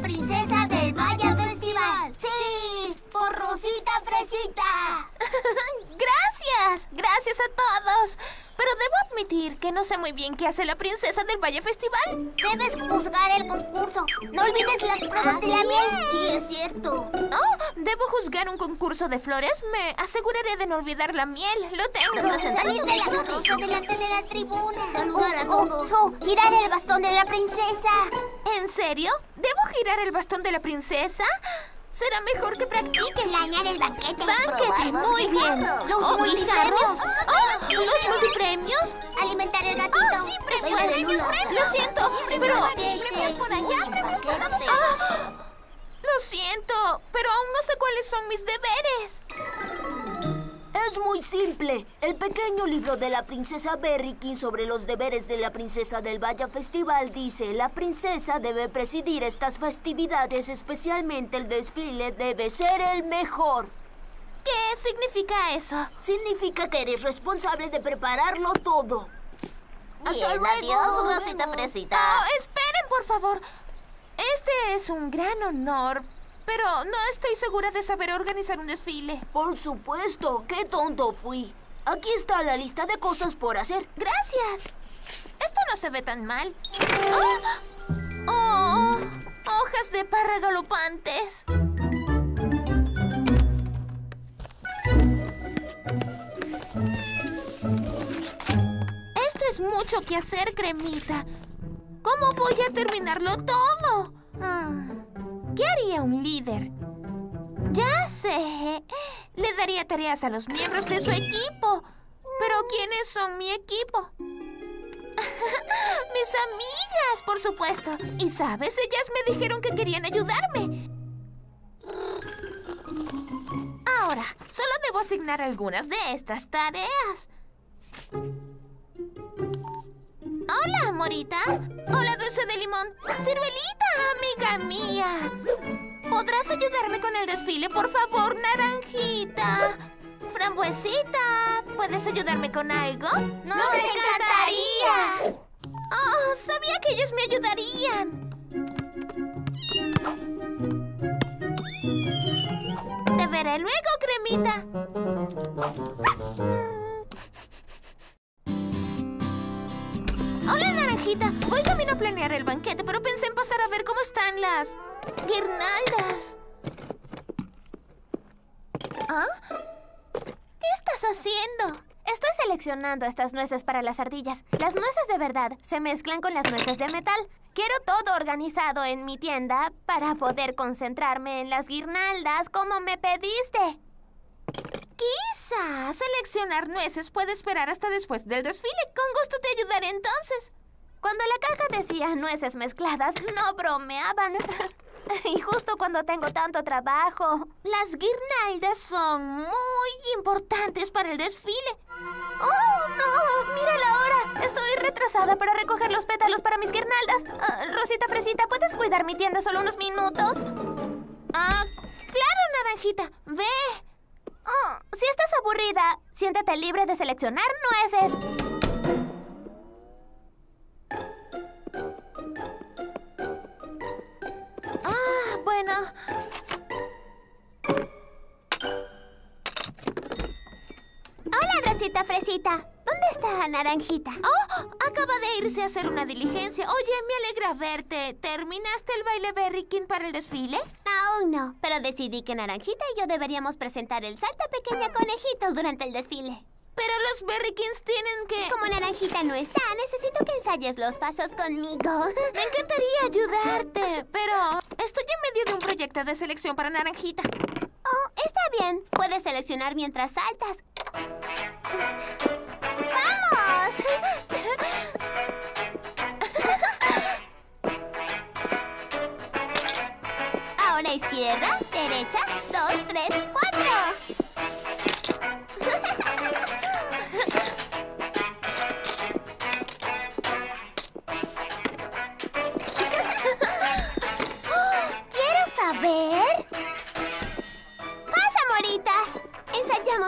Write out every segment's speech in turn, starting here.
princesa Fresita. Gracias, gracias a todos. Pero debo admitir que no sé muy bien qué hace la princesa del Valle Festival. Debes juzgar el concurso. No olvides las pruebas de la miel. Sí, es cierto. Oh, ¿debo juzgar un concurso de flores? Me aseguraré de no olvidar la miel. Lo tengo. Salir de la carroza delante de la tribuna. Saludar a Oh, oh, oh, girar el bastón de la princesa. ¿En serio? ¿Debo girar el bastón de la princesa? Será mejor que practique. Planear el banquete. Banquete, muy bien. Los Oh, ¿y multipremios. jarros? Oh, ¿Los multipremios? Alimentar el gatito. Oh, sí, después. Lo siento, pero... Premios por allá, premios por. Ah, lo siento, pero aún no sé cuáles son mis deberes. Es muy simple. El pequeño libro de la princesa Berrykin sobre los deberes de la princesa del Valle Festival dice, la princesa debe presidir estas festividades, especialmente el desfile debe ser el mejor. ¿Qué significa eso? Significa que eres responsable de prepararlo todo. Hasta luego. adiós, Rosita Fresita. Oh, esperen, por favor. Este es un gran honor, pero no estoy segura de saber organizar un desfile. Por supuesto, qué tonto fui. Aquí está la lista de cosas por hacer. Gracias. Esto no se ve tan mal. ¡Ah! ¡Oh! Hojas de parra galopantes. Esto es mucho que hacer, cremita. ¿Cómo voy a terminarlo todo? Mm, ¿Qué haría un líder? Ya sé. Le daría tareas a los miembros de su equipo. Pero ¿quiénes son mi equipo? Mis amigas, por supuesto. Y sabes, ellas me dijeron que querían ayudarme. Ahora, solo debo asignar algunas de estas tareas. Hola, Morita. Hola, dulce de limón. Ciruelita, amiga mía. ¿Podrás ayudarme con el desfile, por favor, naranjita? Frambuesita, ¿puedes ayudarme con algo? ¡Nos encantaría! Oh, sabía que ellos me ayudarían. Te veré luego, cremita. Hola, Naranjita. Voy camino a planear el banquete, pero pensé en pasar a ver cómo están las guirnaldas. ¿Ah? ¿Qué estás haciendo? Estoy seleccionando estas nueces para las ardillas. Las nueces de verdad se mezclan con las nueces de metal. Quiero todo organizado en mi tienda para poder concentrarme en las guirnaldas como me pediste. Quizá seleccionar nueces puede esperar hasta después del desfile. Con gusto te ayudaré entonces. Cuando la caja decía nueces mezcladas, no bromeaban. y justo cuando tengo tanto trabajo. Las guirnaldas son muy importantes para el desfile. ¡Oh, no! ¡Mira la hora! Estoy retrasada para recoger los pétalos para mis guirnaldas. Ah, Rosita Fresita, ¿puedes cuidar mi tienda solo unos minutos? Ah, claro, Naranjita. Ve. Oh, si estás aburrida, siéntete libre de seleccionar nueces. Ah, bueno. Hola, Rosita Fresita. ¿Dónde está Naranjita? Oh, acaba de irse a hacer una diligencia. Oye, me alegra verte. ¿Terminaste el baile Berry King para el desfile? Aún no, pero decidí que Naranjita y yo deberíamos presentar el salta pequeña conejito durante el desfile. Pero los Berry Kings tienen que... Como Naranjita no está, necesito que ensayes los pasos conmigo. Me encantaría ayudarte, pero estoy en medio de un proyecto de selección para Naranjita. Oh, está bien. Puedes seleccionar mientras saltas. ¡Vamos! Ahora izquierda, derecha, dos, tres,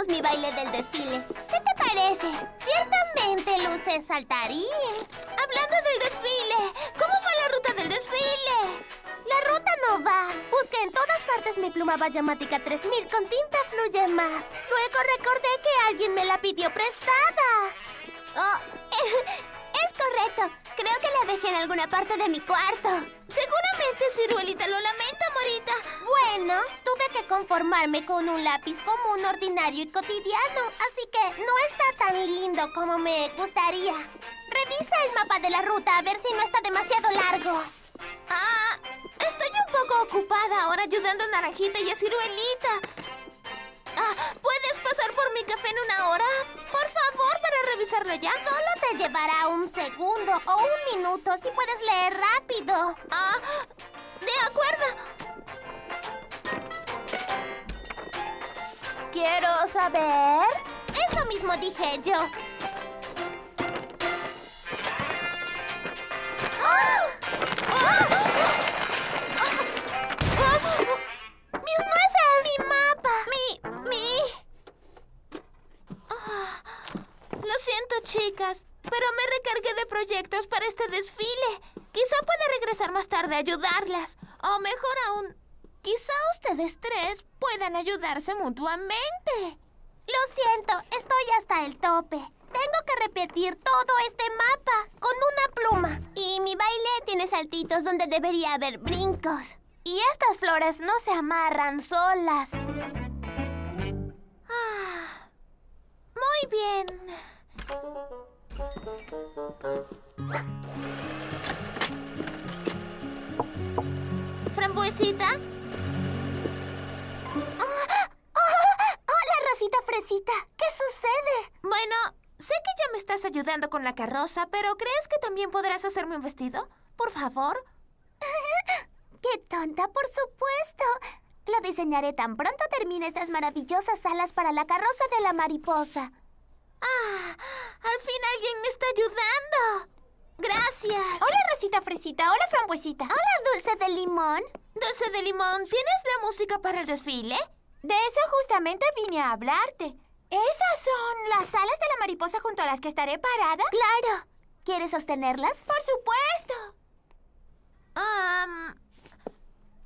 Mi baile del desfile. ¿Qué te parece? Ciertamente luces saltarín. Hablando del desfile, ¿cómo va la ruta del desfile? La ruta va! Busqué en todas partes mi pluma Bayamática 3000 con tinta fluye más. Luego recordé que alguien me la pidió prestada. Oh, es correcto. Creo que la dejé en alguna parte de mi cuarto. Seguramente, Ciruelita, lo lamento, Morita. Bueno, tuve que conformarme con un lápiz común, ordinario y cotidiano. Así que no está tan lindo como me gustaría. Revisa el mapa de la ruta a ver si no está demasiado largo. Ah, estoy un poco ocupada ahora ayudando a Naranjita y a Ciruelita. Ah, ¿puedes pasar por mi café en una hora? Por favor, para revisarlo ya. Solo te llevará un segundo o un minuto si puedes leer rápido. Ah, de acuerdo. Quiero saber. Eso mismo dije yo. ¡Ah! ¡Mis nueces! ¡Mi mapa! ¡Mi... mi... Lo siento, chicas, pero me recargué de proyectos para este desfile. Quizá pueda regresar más tarde a ayudarlas. O mejor aún, quizá ustedes tres puedan ayudarse mutuamente. Lo siento, estoy hasta el tope. Tengo que repetir todo este mapa con una pluma. Y mi baile tiene saltitos donde debería haber brincos. Y estas flores no se amarran solas. Ah, muy bien. ¿Frambuesita? ¡Ah! ¡Ah! ¡Hola, Rosita Fresita! ¿Qué sucede? Bueno, sé que ya me estás ayudando con la carroza, pero ¿crees que también podrás hacerme un vestido? Por favor. ¡Qué tonta, por supuesto! Lo diseñaré tan pronto termine estas maravillosas alas para la carroza de la mariposa. ¡Ah! ¡Al fin alguien me está ayudando! ¡Gracias! Hola, Rosita Fresita. Hola, Frambuesita. Hola, Dulce de Limón. Dulce de Limón, ¿tienes la música para el desfile? De eso justamente vine a hablarte. ¿Esas son las alas de la mariposa junto a las que estaré parada? Claro. ¿Quieres sostenerlas? Por supuesto. Um,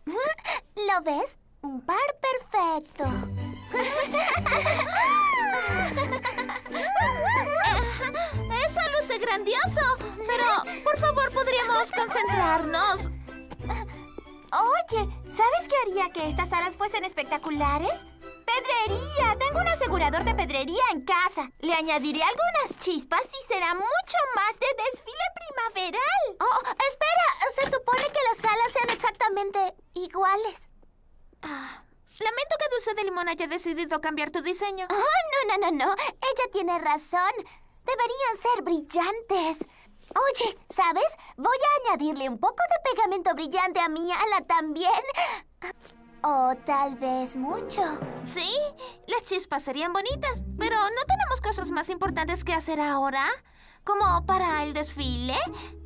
¿Lo ves? Un par perfecto. Eso luce grandioso, pero por favor podríamos concentrarnos. Oye, ¿sabes qué haría que estas alas fuesen espectaculares? ¡Pedrería! Tengo un asegurador de pedrería en casa. Le añadiré algunas chispas y será mucho más de desfile primaveral. Oh, espera. Se supone que las alas sean exactamente iguales. Ah, lamento que Dulce de Limón haya decidido cambiar tu diseño. Oh, no, no, no, no. Ella tiene razón. Deberían ser brillantes. Oye, ¿sabes? Voy a añadirle un poco de pegamento brillante a mi ala también. O tal vez mucho. Sí, las chispas serían bonitas, pero ¿no tenemos cosas más importantes que hacer ahora? ¿Como para el desfile?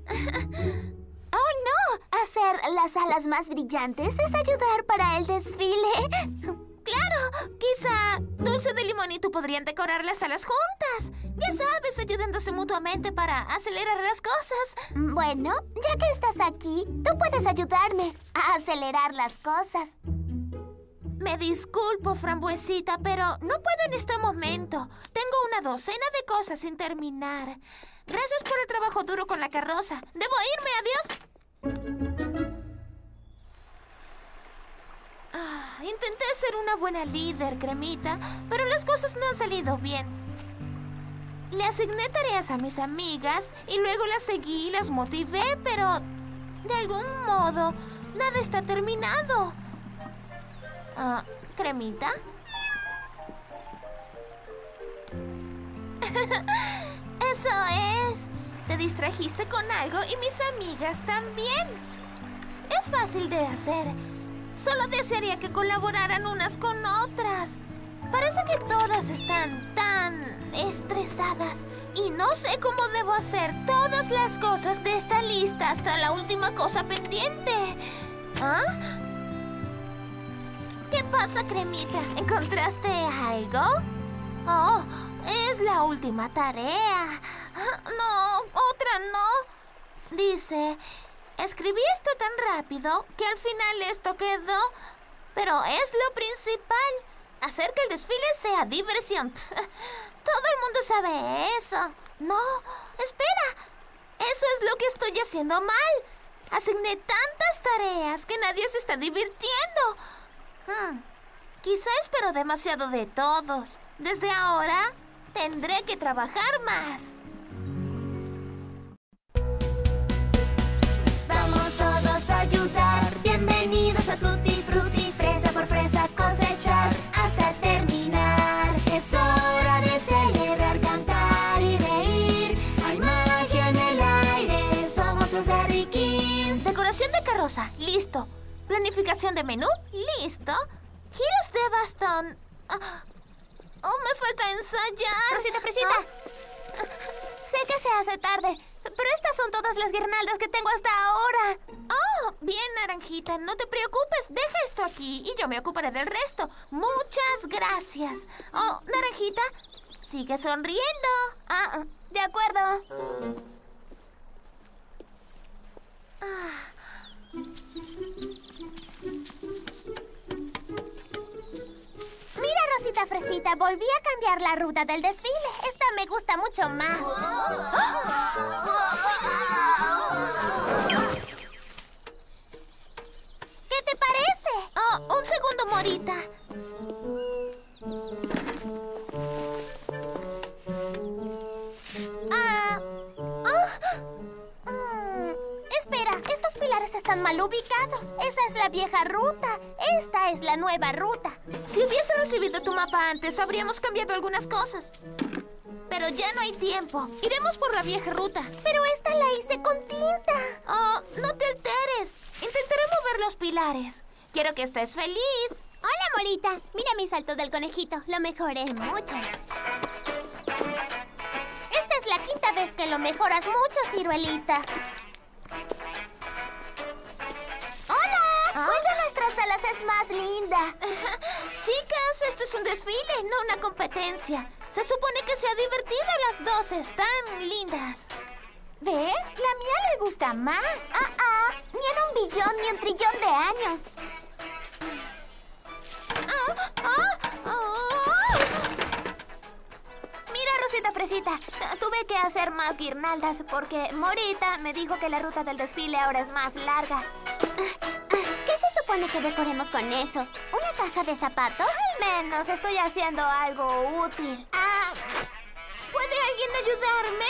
¡Oh, no! Hacer las alas más brillantes es ayudar para el desfile. ¡Claro! Quizá Dulce de Limón y tú podrían decorar las alas juntas. Ya sabes, ayudándose mutuamente para acelerar las cosas. Bueno, ya que estás aquí, tú puedes ayudarme a acelerar las cosas. Me disculpo, Frambuesita, pero no puedo en este momento. Tengo una docena de cosas sin terminar. Gracias por el trabajo duro con la carroza. Debo irme, adiós. Ah, intenté ser una buena líder, Cremita, pero las cosas no han salido bien. Le asigné tareas a mis amigas y luego las seguí y las motivé, pero de algún modo nada está terminado. Ah, ¿Cremita? Eso es. Te distrajiste con algo y mis amigas también. Es fácil de hacer. Solo desearía que colaboraran unas con otras. Parece que todas están tan estresadas y no sé cómo debo hacer todas las cosas de esta lista hasta la última cosa pendiente. ¿Ah? ¿Qué pasa, Cremita? ¿Encontraste algo? Oh, es la última tarea. No, otra no. Dice, Escribí esto tan rápido que al final esto quedó. Pero es lo principal. Hacer que el desfile sea diversión. Todo el mundo sabe eso. No, espera. Eso es lo que estoy haciendo mal. Asigné tantas tareas que nadie se está divirtiendo. Hmm, Quizá espero demasiado de todos. Desde ahora tendré que trabajar más. Vamos todos a ayudar. Bienvenidos a Tutti Frutti, fresa por fresa cosechar hasta terminar. Es hora de celebrar, cantar y reír. Hay magia en el aire, somos los Berry Kings. Decoración de carroza, listo. Planificación de menú, listo. Giros de bastón. Ah, Oh, me falta ensayar. Rosita Fresita. Sé que se hace tarde, pero estas son todas las guirnaldas que tengo hasta ahora. Oh, bien, Naranjita, no te preocupes. Deja esto aquí y yo me ocuparé del resto. Muchas gracias. Oh, Naranjita, sigue sonriendo. Ah, de acuerdo. Mira, Rosita Fresita, volví a cambiar la ruta del desfile. Esta me gusta mucho más. ¿Qué te parece? Oh, un segundo, Morita. Ah, ah, mm, espera, están mal ubicados. Esa es la vieja ruta. Esta es la nueva ruta. Si hubiese recibido tu mapa antes, habríamos cambiado algunas cosas. Pero ya no hay tiempo. Iremos por la vieja ruta. Pero esta la hice con tinta. Oh, no te alteres. Intentaré mover los pilares. Quiero que estés feliz. Hola, Morita. Mira mi salto del conejito. Lo mejoré mucho. Esta es la quinta vez que lo mejoras mucho, ciruelita. Alas es más linda? Chicas, esto es un desfile, no una competencia. Se supone que sea divertido las dos están lindas. ¿Ves? La mía le gusta más. Ah, ah. Ni en un billón ni un trillón de años. Ah, ah, ah. Mira, Rosita Fresita, tuve que hacer más guirnaldas porque Morita me dijo que la ruta del desfile ahora es más larga. ¿Qué se supone que decoremos con eso? ¿Una caja de zapatos? Al menos estoy haciendo algo útil. Ah, ¿Puede alguien ayudarme?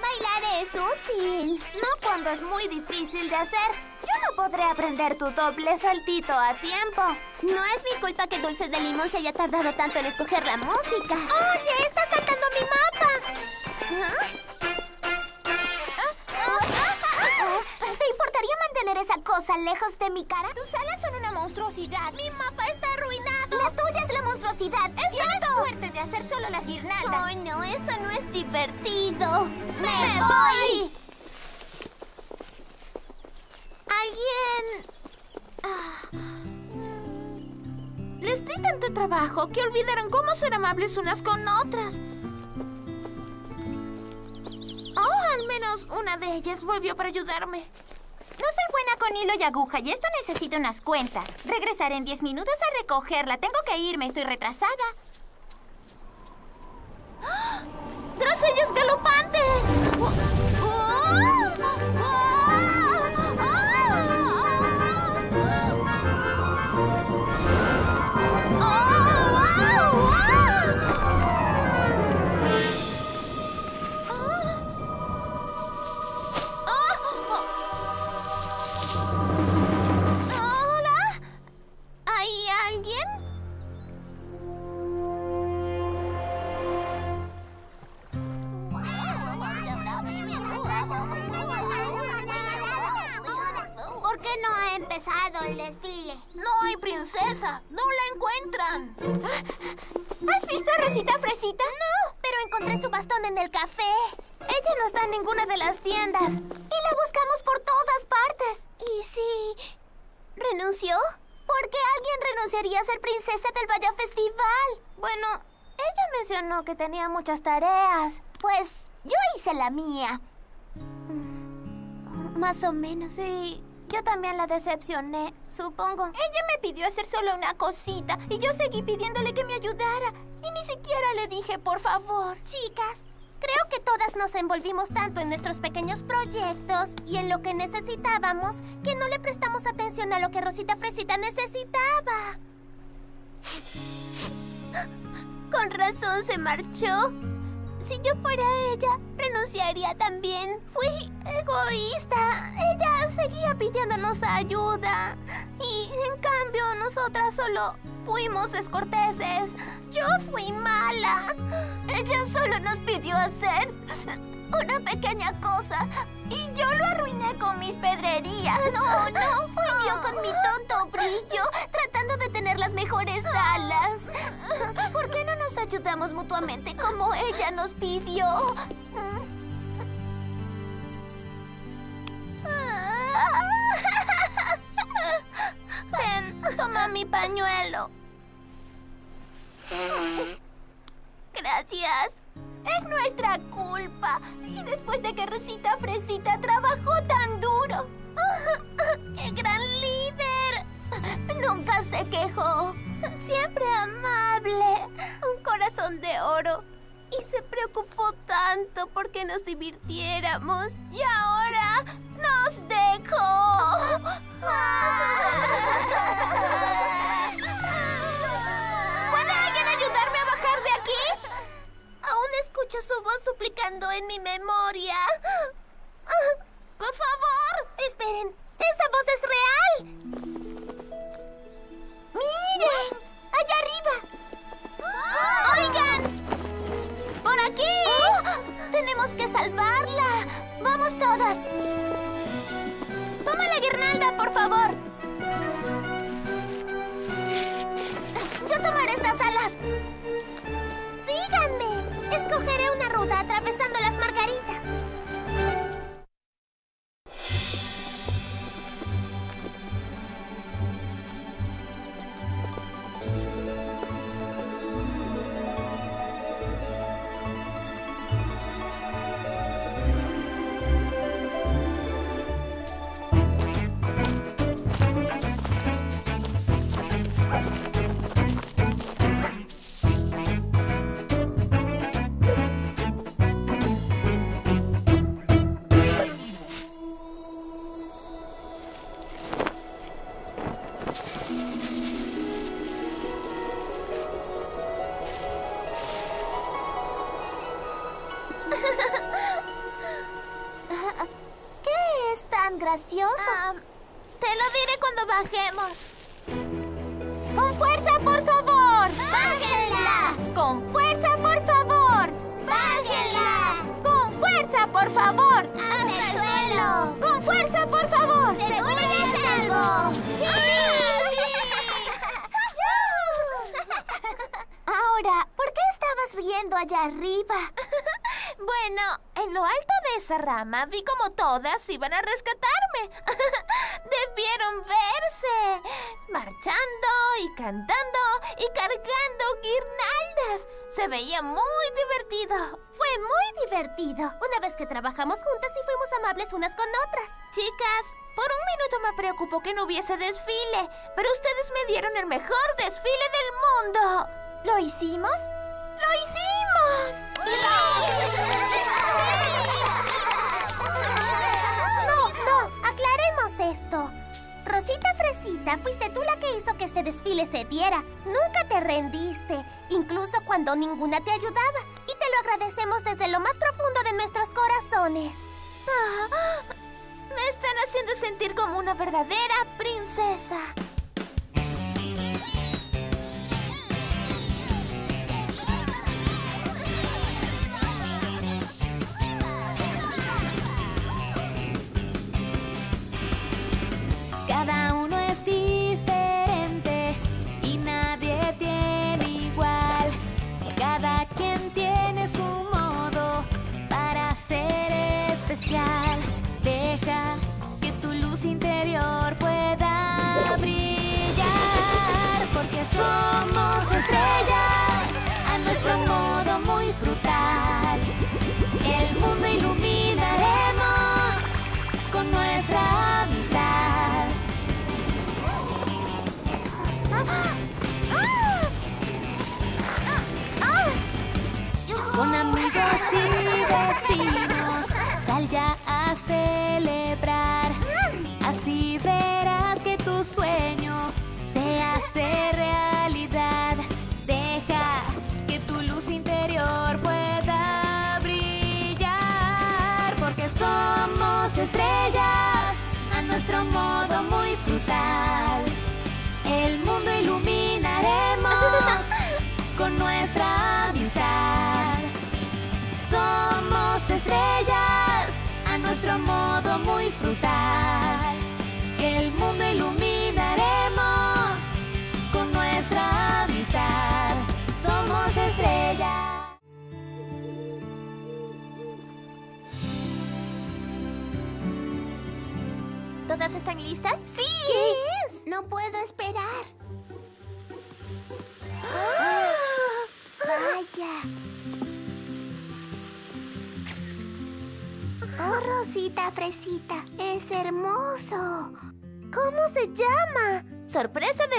Bailar es útil. No cuando es muy difícil de hacer. Yo no podré aprender tu doble saltito a tiempo. No es mi culpa que Dulce de Limón se haya tardado tanto en escoger la música. ¡Oye! ¡Está saltando mi mapa! ¿Te esa cosa lejos de mi cara? Tus alas son una monstruosidad. Mi mapa está arruinado. La tuya es la monstruosidad. ¡Es Tienes suerte de hacer solo las guirnaldas. Ay, no, esto no es divertido. ¡Me, voy! ¿Alguien... Ah. Les di tanto trabajo que olvidaron cómo ser amables unas con otras. Oh, al menos una de ellas volvió para ayudarme. No soy buena con hilo y aguja y esto necesita unas cuentas. Regresaré en 10 minutos a recogerla. Tengo que irme, estoy retrasada. ¡Grosellas galopantes! ¡Oh! ¡Oh! No, pero encontré su bastón en el café. Ella no está en ninguna de las tiendas. Y la buscamos por todas partes. ¿Y si renunció? ¿Por qué alguien renunciaría a ser princesa del Vaya Festival? Bueno, ella mencionó que tenía muchas tareas. Pues yo hice la mía. Más o menos, sí. Yo también la decepcioné, supongo. Ella me pidió hacer solo una cosita y yo seguí pidiéndole que me ayudara. Y ni siquiera le dije por favor. Chicas, creo que todas nos envolvimos tanto en nuestros pequeños proyectos y en lo que necesitábamos que no le prestamos atención a lo que Rosita Fresita necesitaba. Con razón se marchó. Si yo fuera ella, renunciaría también. Fui egoísta. Ella seguía pidiéndonos ayuda. Y en cambio, nosotras solo fuimos descorteses. Yo fui mala. Ella solo nos pidió hacer una pequeña cosa y yo lo arruiné con mis pedrerías. No, no, fui yo con mi tonto brillo, tratando de tener las mejores alas. ¿Por qué no nos ayudamos mutuamente como ella nos pidió? Ven, toma mi pañuelo. Gracias. Es nuestra culpa. Y después de que Rosita Fresita trabajó tan duro. ¡Qué gran líder! Nunca se quejó. Siempre amable. Un corazón de oro. Y se preocupó tanto porque nos divirtiéramos. Y ahora nos dejó. ¿Puede alguien ayudarme a bajar de aquí? Aún escucho su voz suplicando en mi memoria. Por favor. Esperen, esa voz es real. ¡Miren! ¡Allá arriba! ¡Oigan! ¡Por aquí! ¡Oh! ¡Tenemos que salvarla! ¡Vamos todas! Toma la guirnalda, por favor. Yo tomaré estas alas. ¡Síganme! Escogeré una ruta atravesando las margaritas. Iban a rescatarme. Debieron verse. Marchando y cantando y cargando guirnaldas. Se veía muy divertido. Fue muy divertido. Una vez que trabajamos juntas y fuimos amables unas con otras. Chicas, por un minuto me preocupó que no hubiese desfile, pero ustedes me dieron el mejor desfile del mundo. ¿Lo hicimos? ¡Lo hicimos! No, esto. Rosita Fresita, fuiste tú la que hizo que este desfile se diera. Nunca te rendiste, incluso cuando ninguna te ayudaba. Y te lo agradecemos desde lo más profundo de nuestros corazones. Ah, me están haciendo sentir como una verdadera princesa.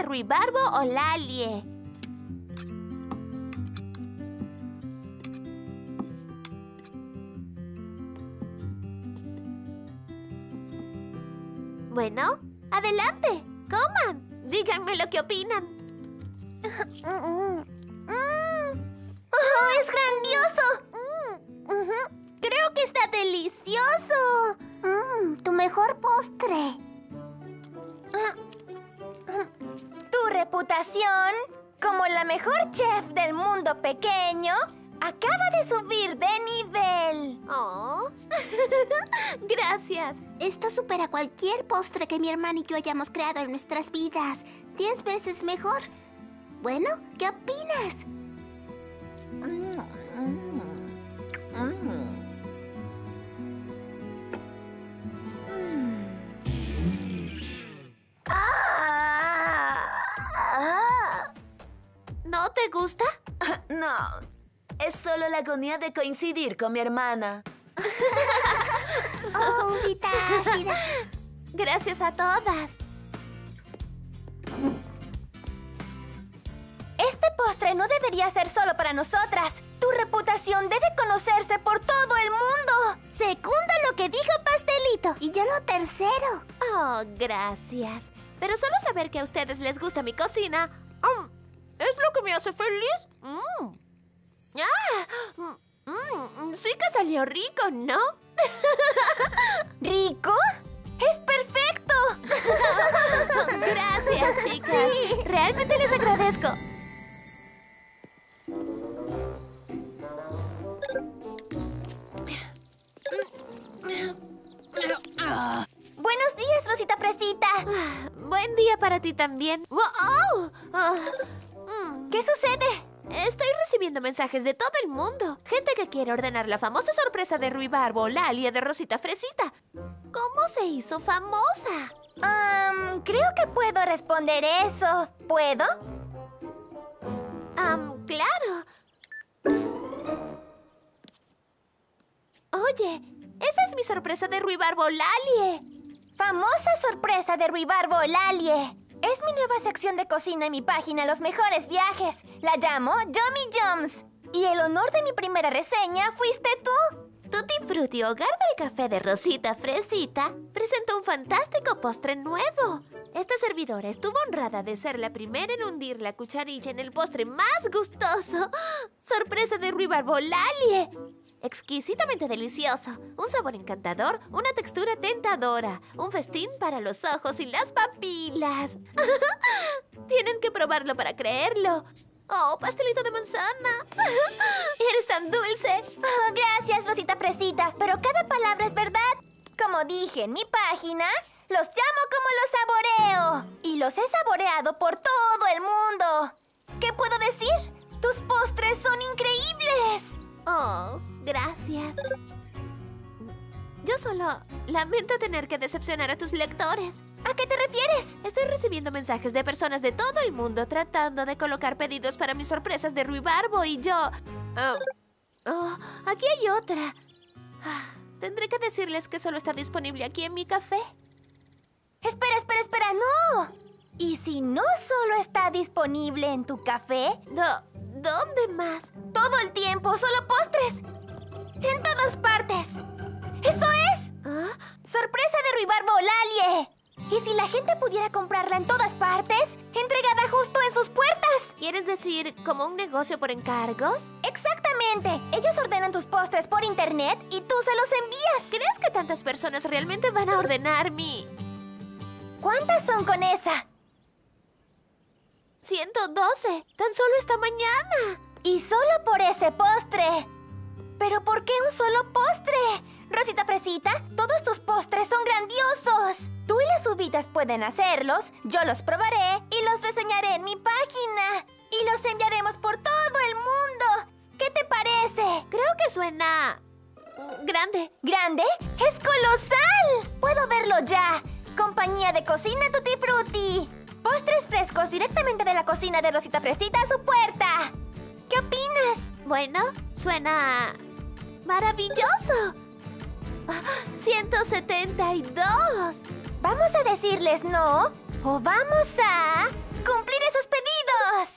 Ruibarbo o Lalie. Yo hayamos creado en nuestras vidas. Diez veces mejor. Bueno, ¿qué opinas? ¿No te gusta? No, es solo la agonía de coincidir con mi hermana. Oh, ácida. Gracias a todas. Este postre no debería ser solo para nosotras. Tu reputación debe conocerse por todo el mundo. Segundo lo que dijo Pastelito. Y yo lo tercero. Oh, gracias. Pero solo saber que a ustedes les gusta mi cocina mm, es lo que me hace feliz. Mm. Ah, mm, mm, sí que salió rico, ¿no? ¿Rico? ¡Es perfecto! Gracias, chicas. Realmente les agradezco. Buenos días, Rosita Fresita. Ah, Buen día para ti también. ¡Wow! Ah, mm. ¿Qué sucede? Estoy recibiendo mensajes de todo el mundo. Gente que quiere ordenar la famosa sorpresa de Ruibarbo, la alia de Rosita Fresita. ¿Cómo se hizo famosa? Am, creo que puedo responder eso. ¿Puedo? Claro. Oye, esa es mi sorpresa de Ruibarbo Lalie. Famosa sorpresa de Ruibarbo Lalie. Es mi nueva sección de cocina en mi página Los Mejores Viajes. La llamo Yummy Jumps. Y el honor de mi primera reseña fuiste tú. Tutti Frutti, hogar del café de Rosita Fresita, presentó un fantástico postre nuevo. Esta servidora estuvo honrada de ser la primera en hundir la cucharilla en el postre más gustoso. ¡Sorpresa de Ruibarbo Lalie! Exquisitamente delicioso, un sabor encantador, una textura tentadora, un festín para los ojos y las papilas. Tienen que probarlo para creerlo. Oh, pastelito de manzana. Eres tan dulce. Oh, gracias, Rosita Fresita. Pero cada palabra es verdad. Como dije en mi página, los llamo como los saboreo. Y los he saboreado por todo el mundo. ¿Qué puedo decir? Tus postres son increíbles. Oh, gracias. Yo solo lamento tener que decepcionar a tus lectores. ¿A qué te refieres? Estoy recibiendo mensajes de personas de todo el mundo tratando de colocar pedidos para mis sorpresas de Ruibarbo y yo... ah, oh, aquí hay otra. Ah, Tendré que decirles que solo está disponible aquí en mi café. Espera, espera, espera, no. ¿Y si no solo está disponible en tu café? Do- ¿Dónde más? Todo el tiempo, solo postres. En todas partes. ¡Eso es! ¿Ah? ¡Sorpresa de Ruibarbo Olalie! Y si la gente pudiera comprarla en todas partes, entregada justo en sus puertas. ¿Quieres decir como un negocio por encargos? Exactamente. Ellos ordenan tus postres por internet y tú se los envías. ¿Crees que tantas personas realmente van a ordenar mi...? ¿Cuántas son con esa? 112? Tan solo esta mañana. Y solo por ese postre. ¿Pero por qué un solo postre? Rosita Fresita, todos tus postres son grandiosos. Tú y las uvitas pueden hacerlos, yo los probaré y los reseñaré en mi página. Y los enviaremos por todo el mundo. ¿Qué te parece? Creo que suena... mm, grande. ¿Grande? ¡Es colosal! ¡Puedo verlo ya! Compañía de Cocina Tutti Frutti. Postres frescos directamente de la cocina de Rosita Fresita a su puerta. ¿Qué opinas? Bueno, suena... maravilloso. Ah, 172. ¿Vamos a decirles no? ¿O vamos a cumplir esos pedidos?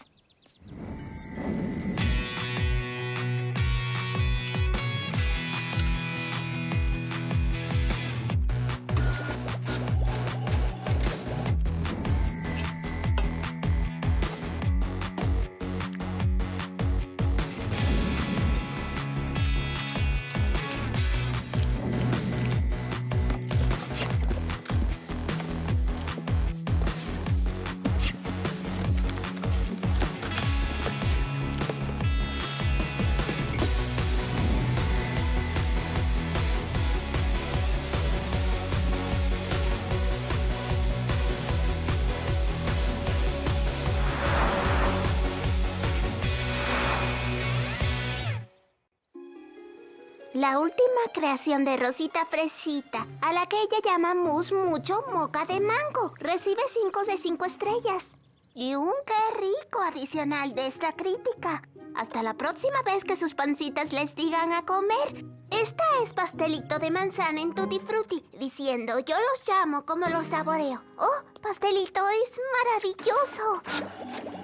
La última creación de Rosita Fresita, a la que ella llama Mousse Mucho Moca de Mango, recibe 5 de 5 estrellas. Y un qué rico adicional de esta crítica. Hasta la próxima vez que sus pancitas les digan a comer. Esta es pastelito de manzana en Tutti Frutti, diciendo yo los llamo como los saboreo. ¡Oh, pastelito es maravilloso!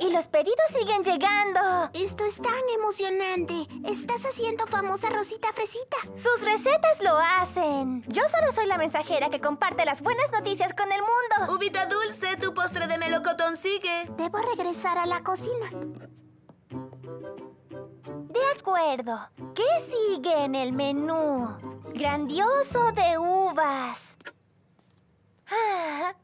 Y los pedidos siguen llegando. Esto es tan emocionante. Estás haciendo famosa Rosita Fresita. Sus recetas lo hacen. Yo solo soy la mensajera que comparte las buenas noticias con el mundo. Uvita dulce, tu postre de melocotón sigue. Debo regresar a la cocina. De acuerdo. ¿Qué sigue en el menú? Grandioso de uvas. Ah.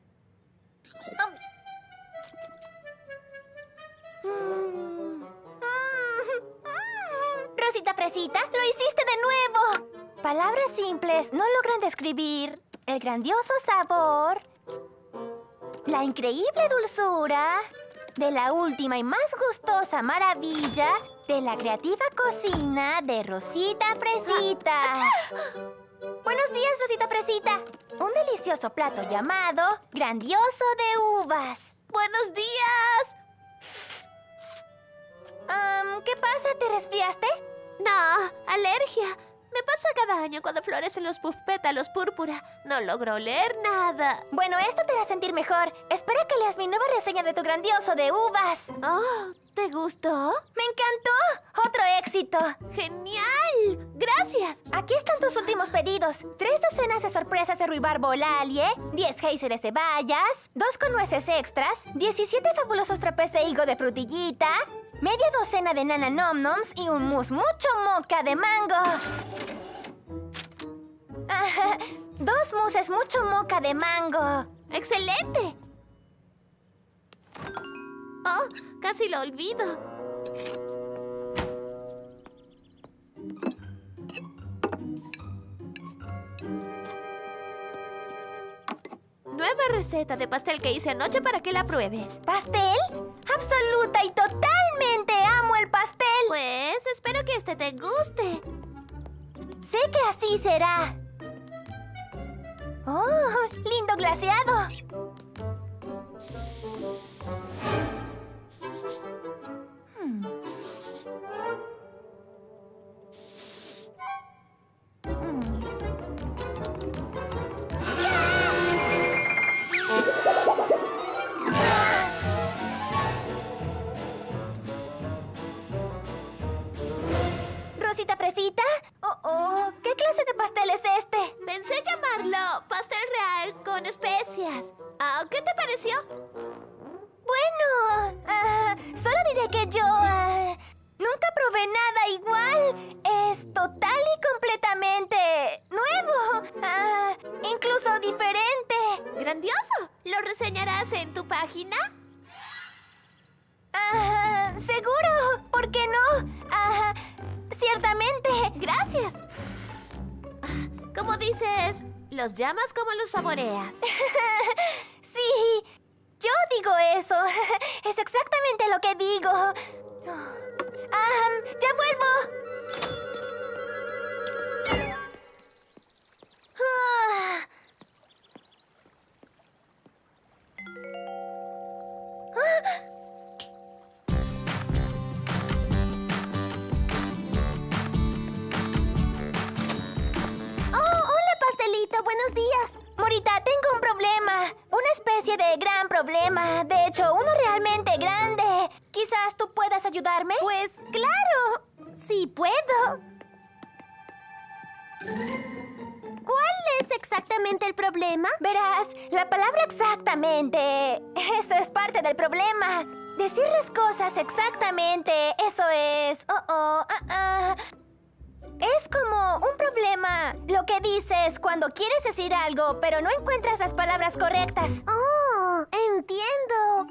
Rosita Fresita, lo hiciste de nuevo. Palabras simples no logran describir el grandioso sabor, la increíble dulzura de la última y más gustosa maravilla de la creativa cocina de Rosita Fresita. Buenos días, Rosita Fresita. Un delicioso plato llamado Grandioso de Uvas. ¡Buenos días! Am, ¿Qué pasa? ¿Te resfriaste? No, alergia. Me pasa cada año cuando florecen los puff pétalos púrpura. No logro oler nada. Bueno, esto te hará sentir mejor. Espera que leas mi nueva reseña de tu grandioso de uvas. Oh, ¿te gustó? ¡Me encantó! ¡Otro éxito! ¡Genial! ¡Gracias! Aquí están tus últimos pedidos. Tres docenas de sorpresas de ruibarbo Bolalie, 10 géiseres de bayas, dos con nueces extras, 17 fabulosos frappés de higo de frutillita, media docena de nana nom noms y un mousse mucho moca de mango. Dos mousses mucho moca de mango. ¡Excelente! Oh, casi lo olvido. Nueva receta de pastel que hice anoche para que la pruebes. ¿Pastel? Absoluta y totalmente amo el pastel. Pues espero que este te guste. Sé que así será. ¡Oh! ¡Lindo glaseado! Clase de pastel es este? Pensé llamarlo pastel real con pareció? Bueno, ah, solo diré que yo ah, nunca probé nada igual. Es total y completamente nuevo. ah, incluso diferente. ¡Grandioso! ¿Lo reseñarás en tu página? Ah, Seguro, ¿por qué no? Ah, ciertamente. Gracias. Como dices, los llamas como los saboreas. Sí, yo digo eso. Es exactamente lo que digo. Ah, ya vuelvo. Ah. Oh, Buenos días. Morita, tengo un problema. Una especie de gran problema. De hecho, uno realmente grande. Quizás tú puedas ayudarme. Pues claro. Sí puedo. ¿Cuál es exactamente el problema? Verás, la palabra exactamente. Eso es parte del problema. Decir las cosas exactamente. Eso es. Oh, oh, ah, ah. Es como un problema. Lo que dices cuando quieres decir algo, pero no encuentras las palabras correctas. Oh, entiendo.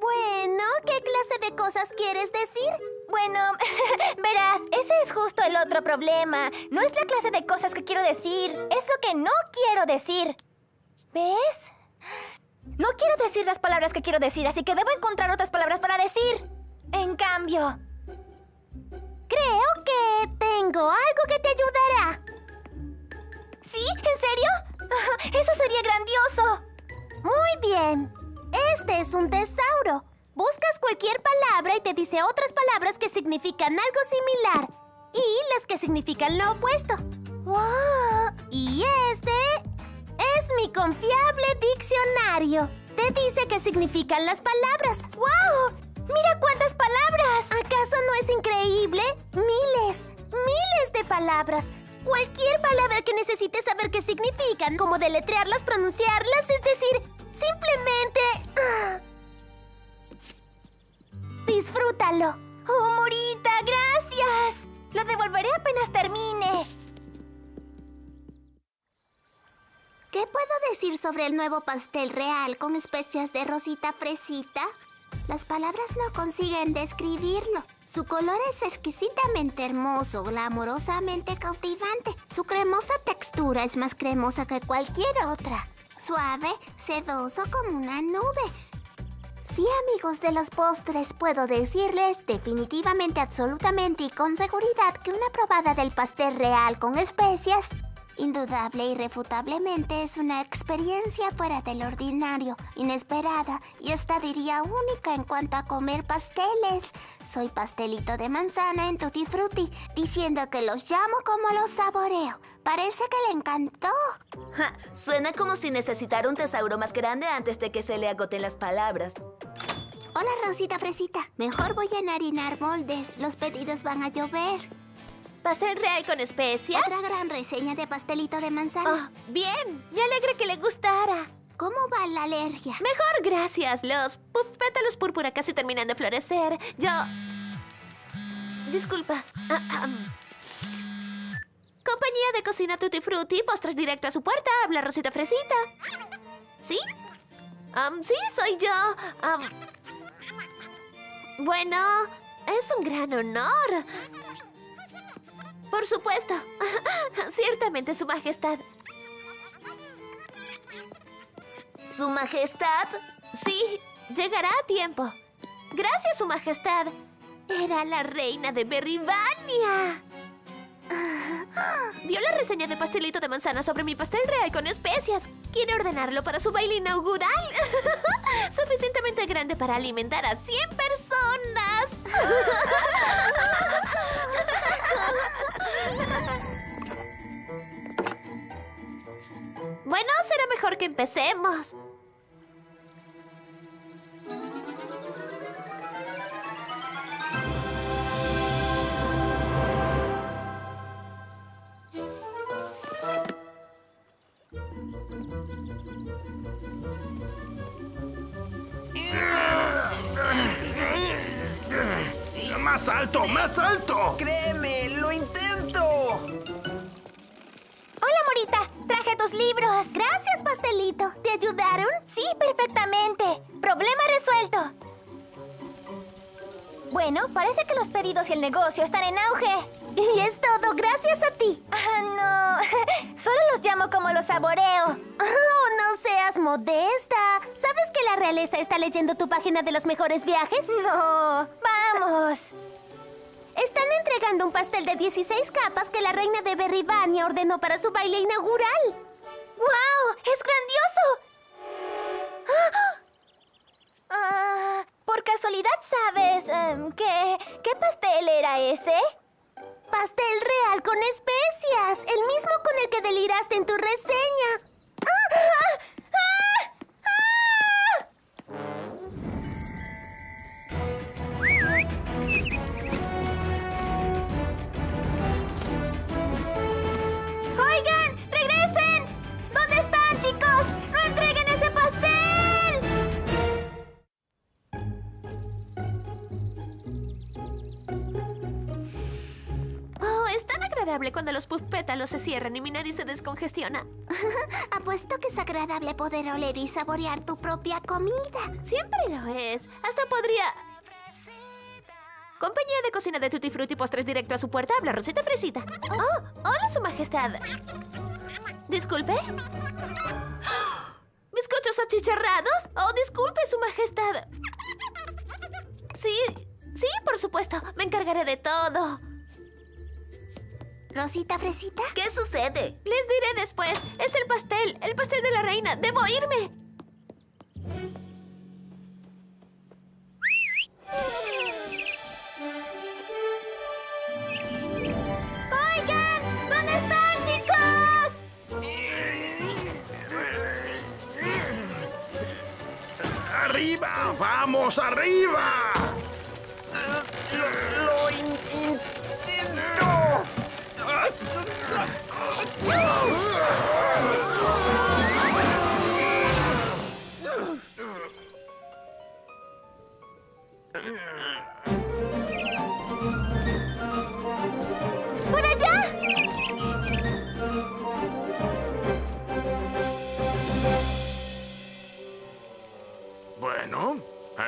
Bueno, ¿qué clase de cosas quieres decir? Bueno, verás, ese es justo el otro problema. No es la clase de cosas que quiero decir, es lo que no quiero decir. ¿Ves? No quiero decir las palabras que quiero decir, así que debo encontrar otras palabras para decir. En cambio, Creo que tengo algo que te ayudará. ¿sí? ¿En serio? Eso sería grandioso. Muy bien. Este es un tesauro. Buscas cualquier palabra y te dice otras palabras que significan algo similar y las que significan lo opuesto. ¡Wow! Y este es mi confiable diccionario. Te dice qué significan las palabras. ¡Wow! ¡Mira cuántas palabras! ¿Acaso no es increíble? Miles, miles de palabras. Cualquier palabra que necesites saber qué significan, como deletrearlas, pronunciarlas, es decir, simplemente... ah. Disfrútalo. ¡Oh, Morita, gracias! Lo devolveré apenas termine. ¿Qué puedo decir sobre el nuevo pastel real con especias de rosita fresita? Las palabras no consiguen describirlo. Su color es exquisitamente hermoso, glamorosamente cautivante. Su cremosa textura es más cremosa que cualquier otra. Suave, sedoso como una nube. Sí, amigos de los postres, puedo decirles definitivamente, absolutamente y con seguridad que una probada del pastel real con especias Indudable y irrefutablemente es una experiencia fuera del ordinario, inesperada y esta diría única en cuanto a comer pasteles. Soy pastelito de manzana en Tutti Frutti, diciendo que los llamo como los saboreo. Parece que le encantó. Ja, suena como si necesitara un tesauro más grande antes de que se le agoten las palabras. Hola, Rosita Fresita. Mejor voy a enharinar moldes. Los pedidos van a llover. ¿Pastel real con especias? Otra gran reseña de pastelito de manzana. Oh, bien, me alegra que le gustara. ¿Cómo va la alergia? Mejor, gracias. Los puff pétalos púrpura casi terminan de florecer. Yo... Disculpa. Ah, ah, mm. Compañía de cocina Tutti Frutti, postres directo a su puerta. Habla Rosita Fresita. ¿Sí? Am, sí, soy yo. Am, bueno, es un gran honor. Por supuesto. Ciertamente, Su Majestad. ¿Su Majestad? Sí, llegará a tiempo. Gracias, Su Majestad. Era la reina de Berrivania. Vio la reseña de pastelito de manzana sobre mi pastel real con especias. Quiere ordenarlo para su baile inaugural. Suficientemente grande para alimentar a 100 personas. Bueno, será mejor que empecemos. ¡Más alto! ¡Más alto! ¡Créeme! ¡Lo intento! Hola, Morita. Traje tus libros. Gracias, pastelito. ¿Te ayudaron? Sí, perfectamente. Problema resuelto. Bueno, parece que los pedidos y el negocio están en auge. Y es todo gracias a ti. Ah, no. Solo los llamo como los saboreo. Oh, no seas modesta. ¿Sabes que la realeza está leyendo tu página de los mejores viajes? No. Vamos. Están entregando un pastel de 16 capas que la reina de Berribania ordenó para su baile inaugural. ¡Wow! ¡Es grandioso! ¡Ah! Ah, ¿Por casualidad sabes em, qué, qué pastel era ese? Pastel real con especias, el mismo con el que deliraste en tu reseña. ¡Ah! ¡Ah! Agradable cuando los puff pétalos se cierran y mi nariz se descongestiona. Apuesto que es agradable poder oler y saborear tu propia comida. Siempre lo es. Hasta podría... Compañía de cocina de Tutti Frutti postres directo a su puerta. Habla Rosita Fresita. Oh, hola, su majestad. Disculpe. ¿Bizcochos achicharrados? Oh, disculpe, su majestad. Sí, sí, por supuesto. Me encargaré de todo. Rosita Fresita. ¿Qué sucede? Les diré después. Es el pastel, el pastel de la reina. Debo irme. ¡Oigan! ¿Dónde están, chicos? ¡Arriba! ¡Vamos, arriba!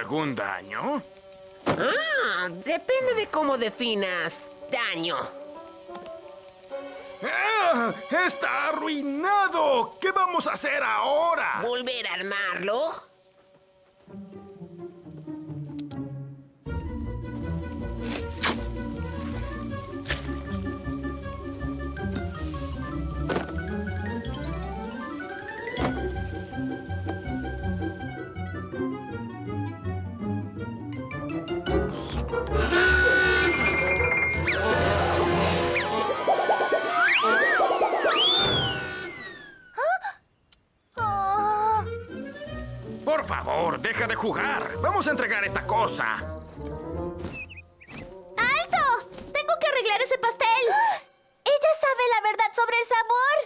¿Algún daño? Ah, depende de cómo definas daño. ¡Ah! ¡Está arruinado! ¿Qué vamos a hacer ahora? ¿Volver a armarlo? Favor, deja de jugar. Vamos a entregar esta cosa. ¡Alto! Tengo que arreglar ese pastel. ¡Ella sabe la verdad sobre el sabor!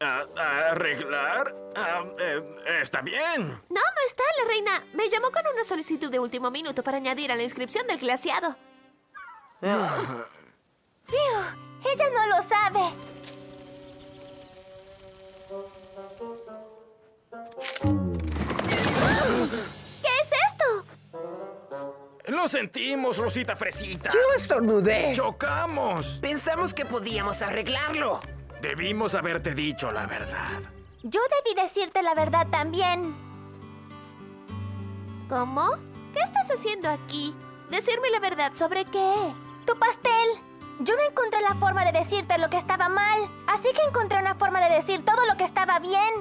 Ah, ¿Arreglar? Ah, eh, está bien. No, no está la reina. Me llamó con una solicitud de último minuto para añadir a la inscripción del glaciado. ¡Ella no lo sabe! Lo sentimos, Rosita Fresita. Yo estornudé. ¡Chocamos! Pensamos que podíamos arreglarlo. Debimos haberte dicho la verdad. Yo debí decirte la verdad también. ¿Cómo? ¿Qué estás haciendo aquí? Decirme la verdad sobre qué. Tu pastel. Yo no encontré la forma de decirte lo que estaba mal, así que encontré una forma de decir todo lo que estaba bien.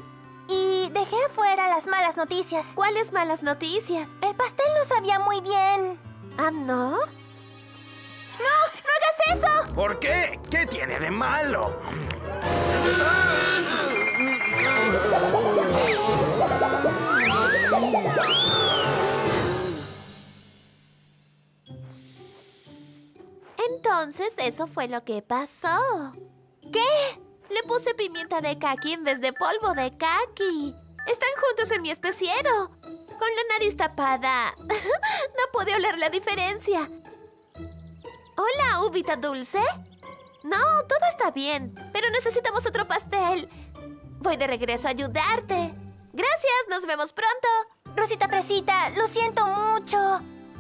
Y dejé afuera las malas noticias. ¿Cuáles malas noticias? El pastel no sabía muy bien. ¿Ah, no? ¡No! ¡No hagas eso! ¿Por qué? ¿Qué tiene de malo? Entonces, eso fue lo que pasó. ¿Qué? Le puse pimienta de kaki en vez de polvo de kaki. Están juntos en mi especiero. Con la nariz tapada. no pude oler la diferencia. Hola, Ubita Dulce. No, todo está bien, pero necesitamos otro pastel. Voy de regreso a ayudarte. Gracias, nos vemos pronto. Rosita Fresita, lo siento mucho.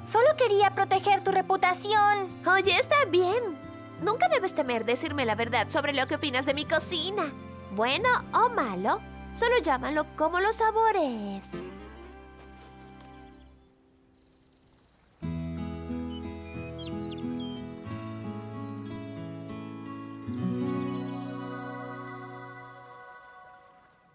Solo quería proteger tu reputación. Oye, está bien. Nunca debes temer decirme la verdad sobre lo que opinas de mi cocina. Bueno o malo, solo llámalo como lo sabores.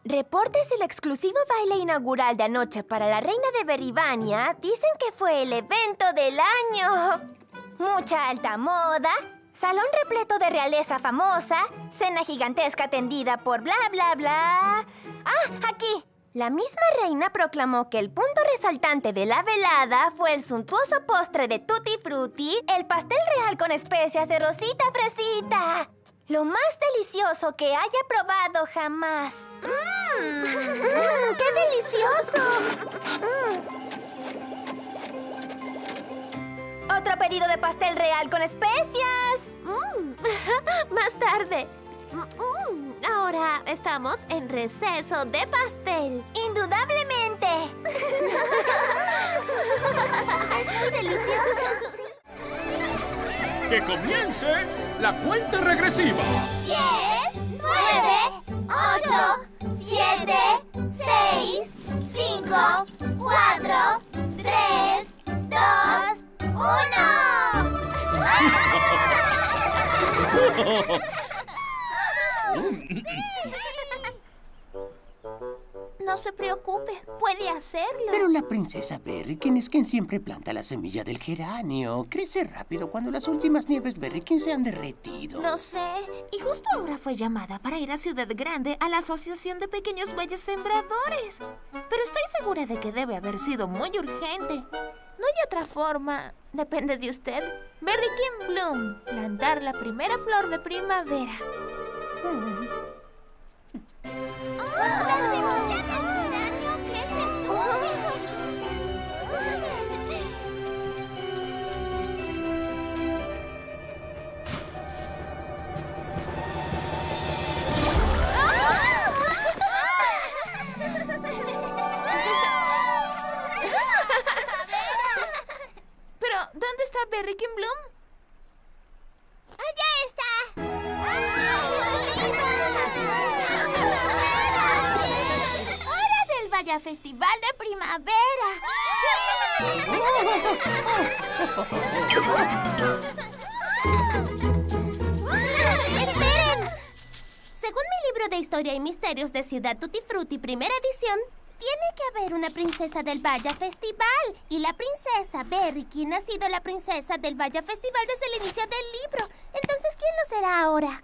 Reportes del exclusivo baile inaugural de anoche para la reina de Berribania dicen que fue el evento del año. Mucha alta moda, salón repleto de realeza famosa, cena gigantesca tendida por bla bla bla. Ah, aquí. La misma reina proclamó que el punto resaltante de la velada fue el suntuoso postre de Tutti Frutti, el pastel real con especias de Rosita Fresita. Lo más delicioso que haya probado jamás. ¡Qué delicioso! Otro pedido de pastel real con especias. Mm, Más tarde. Mm, Ahora estamos en receso de pastel. Indudablemente. Es muy delicioso. ¡Que comience la cuenta regresiva! 10, 9, 8, 7, 6, 5, 4, 3, 2, 1. No se preocupe, puede hacerlo. Pero la princesa Berrykin es quien siempre planta la semilla del geranio. Crece rápido cuando las últimas nieves Berrykin se han derretido. Lo sé. Y justo ahora fue llamada para ir a Ciudad Grande a la Asociación de Pequeños Bueyes Sembradores. Pero estoy segura de que debe haber sido muy urgente. No hay otra forma. Depende de usted. Berry King Bloom. Plantar la primera flor de primavera. La semilla ¿dónde está Berry King Bloom? ¡Allá está! ¡Hora del Vaya Festival de Primavera! ¡Esperen! Según mi libro de Historia y Misterios de Ciudad Tutti Frutti, primera edición, tiene que haber una princesa del Vaya Festival. Y la princesa Berrykin ha sido la princesa del Vaya Festival desde el inicio del libro. Entonces, ¿quién lo será ahora?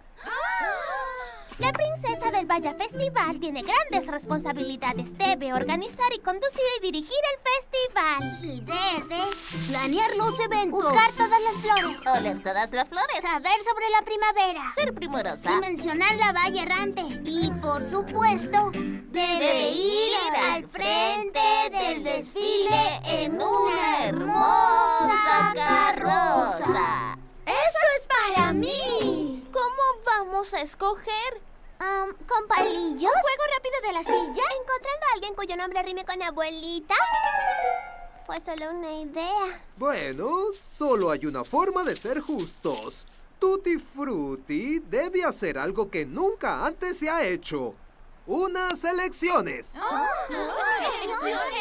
La princesa del Vaya Festival tiene grandes responsabilidades. Debe organizar y conducir y dirigir el festival. Y debe Planear los eventos. buscar todas las flores. Oler todas las flores. Saber sobre la primavera. Ser primorosa. Sin mencionar la Valle Errante. Y por supuesto, debe ir al frente del desfile en una hermosa carroza. ¡Eso es para mí! ¿Cómo vamos a escoger? Um, ¿Con palillos? ¿Un juego rápido de la silla? ¿Encontrando a alguien cuyo nombre rime con abuelita? Fue solo una idea. Bueno, solo hay una forma de ser justos. Tutti Frutti debe hacer algo que nunca antes se ha hecho. Unas elecciones.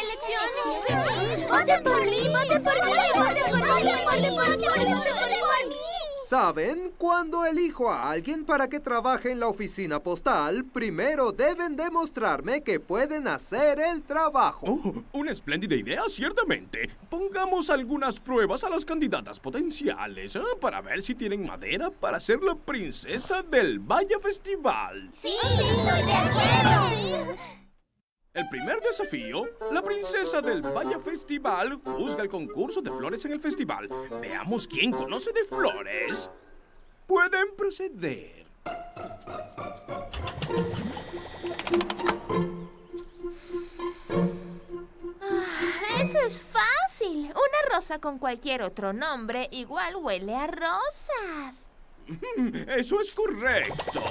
¡Elecciones! ¡Voten por mí! ¡Voten por mí! ¡Voten por mí! ¡Voten por mí! ¡Voten por mí! ¿Saben? Cuando elijo a alguien para que trabaje en la oficina postal, primero deben demostrarme que pueden hacer el trabajo. Oh, una espléndida idea, ciertamente. Pongamos algunas pruebas a las candidatas potenciales ¿eh? para ver si tienen madera para ser la princesa del Vaya Festival. Sí, estoy de acuerdo. El primer desafío, la princesa del Vaya Festival juzga el concurso de flores en el festival. Veamos quién conoce de flores. Pueden proceder. Eso es fácil. Una rosa con cualquier otro nombre, igual huele a rosas. Eso es correcto.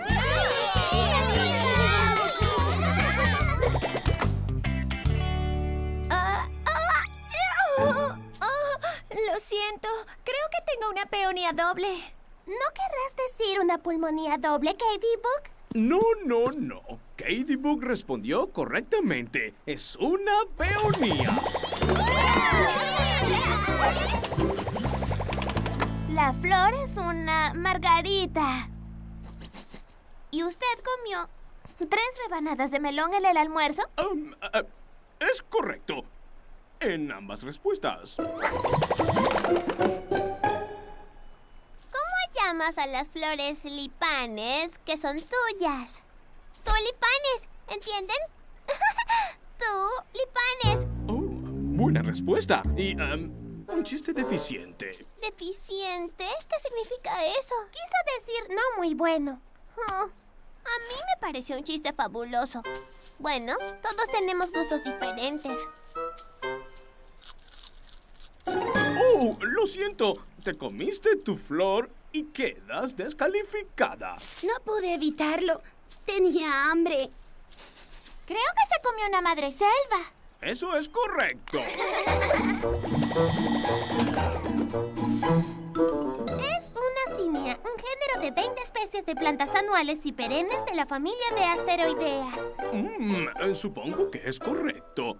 Ah, lo siento, creo que tengo una peonía doble. ¿No querrás decir una pulmonía doble, Katie Book? No, no, no. Katie Book respondió correctamente. Es una peonía. La flor es una margarita. ¿Y usted comió tres rebanadas de melón en el almuerzo? Um, ah, es correcto. En ambas respuestas. ¿Cómo llamas a las flores lipanes que son tuyas? Tulipanes, ¿entienden? Tulipanes. Oh, buena respuesta. Y um, un chiste deficiente. ¿Deficiente? ¿Qué significa eso? Quiso decir no muy bueno. Oh, a mí me pareció un chiste fabuloso. Bueno, todos tenemos gustos diferentes. Oh, lo siento. Te comiste tu flor y quedas descalificada. No pude evitarlo. Tenía hambre. Creo que se comió una madre selva. Eso es correcto. Es una cinia, un género de 20 especies de plantas anuales y perennes de la familia de asteroideas. Mm, supongo que es correcto.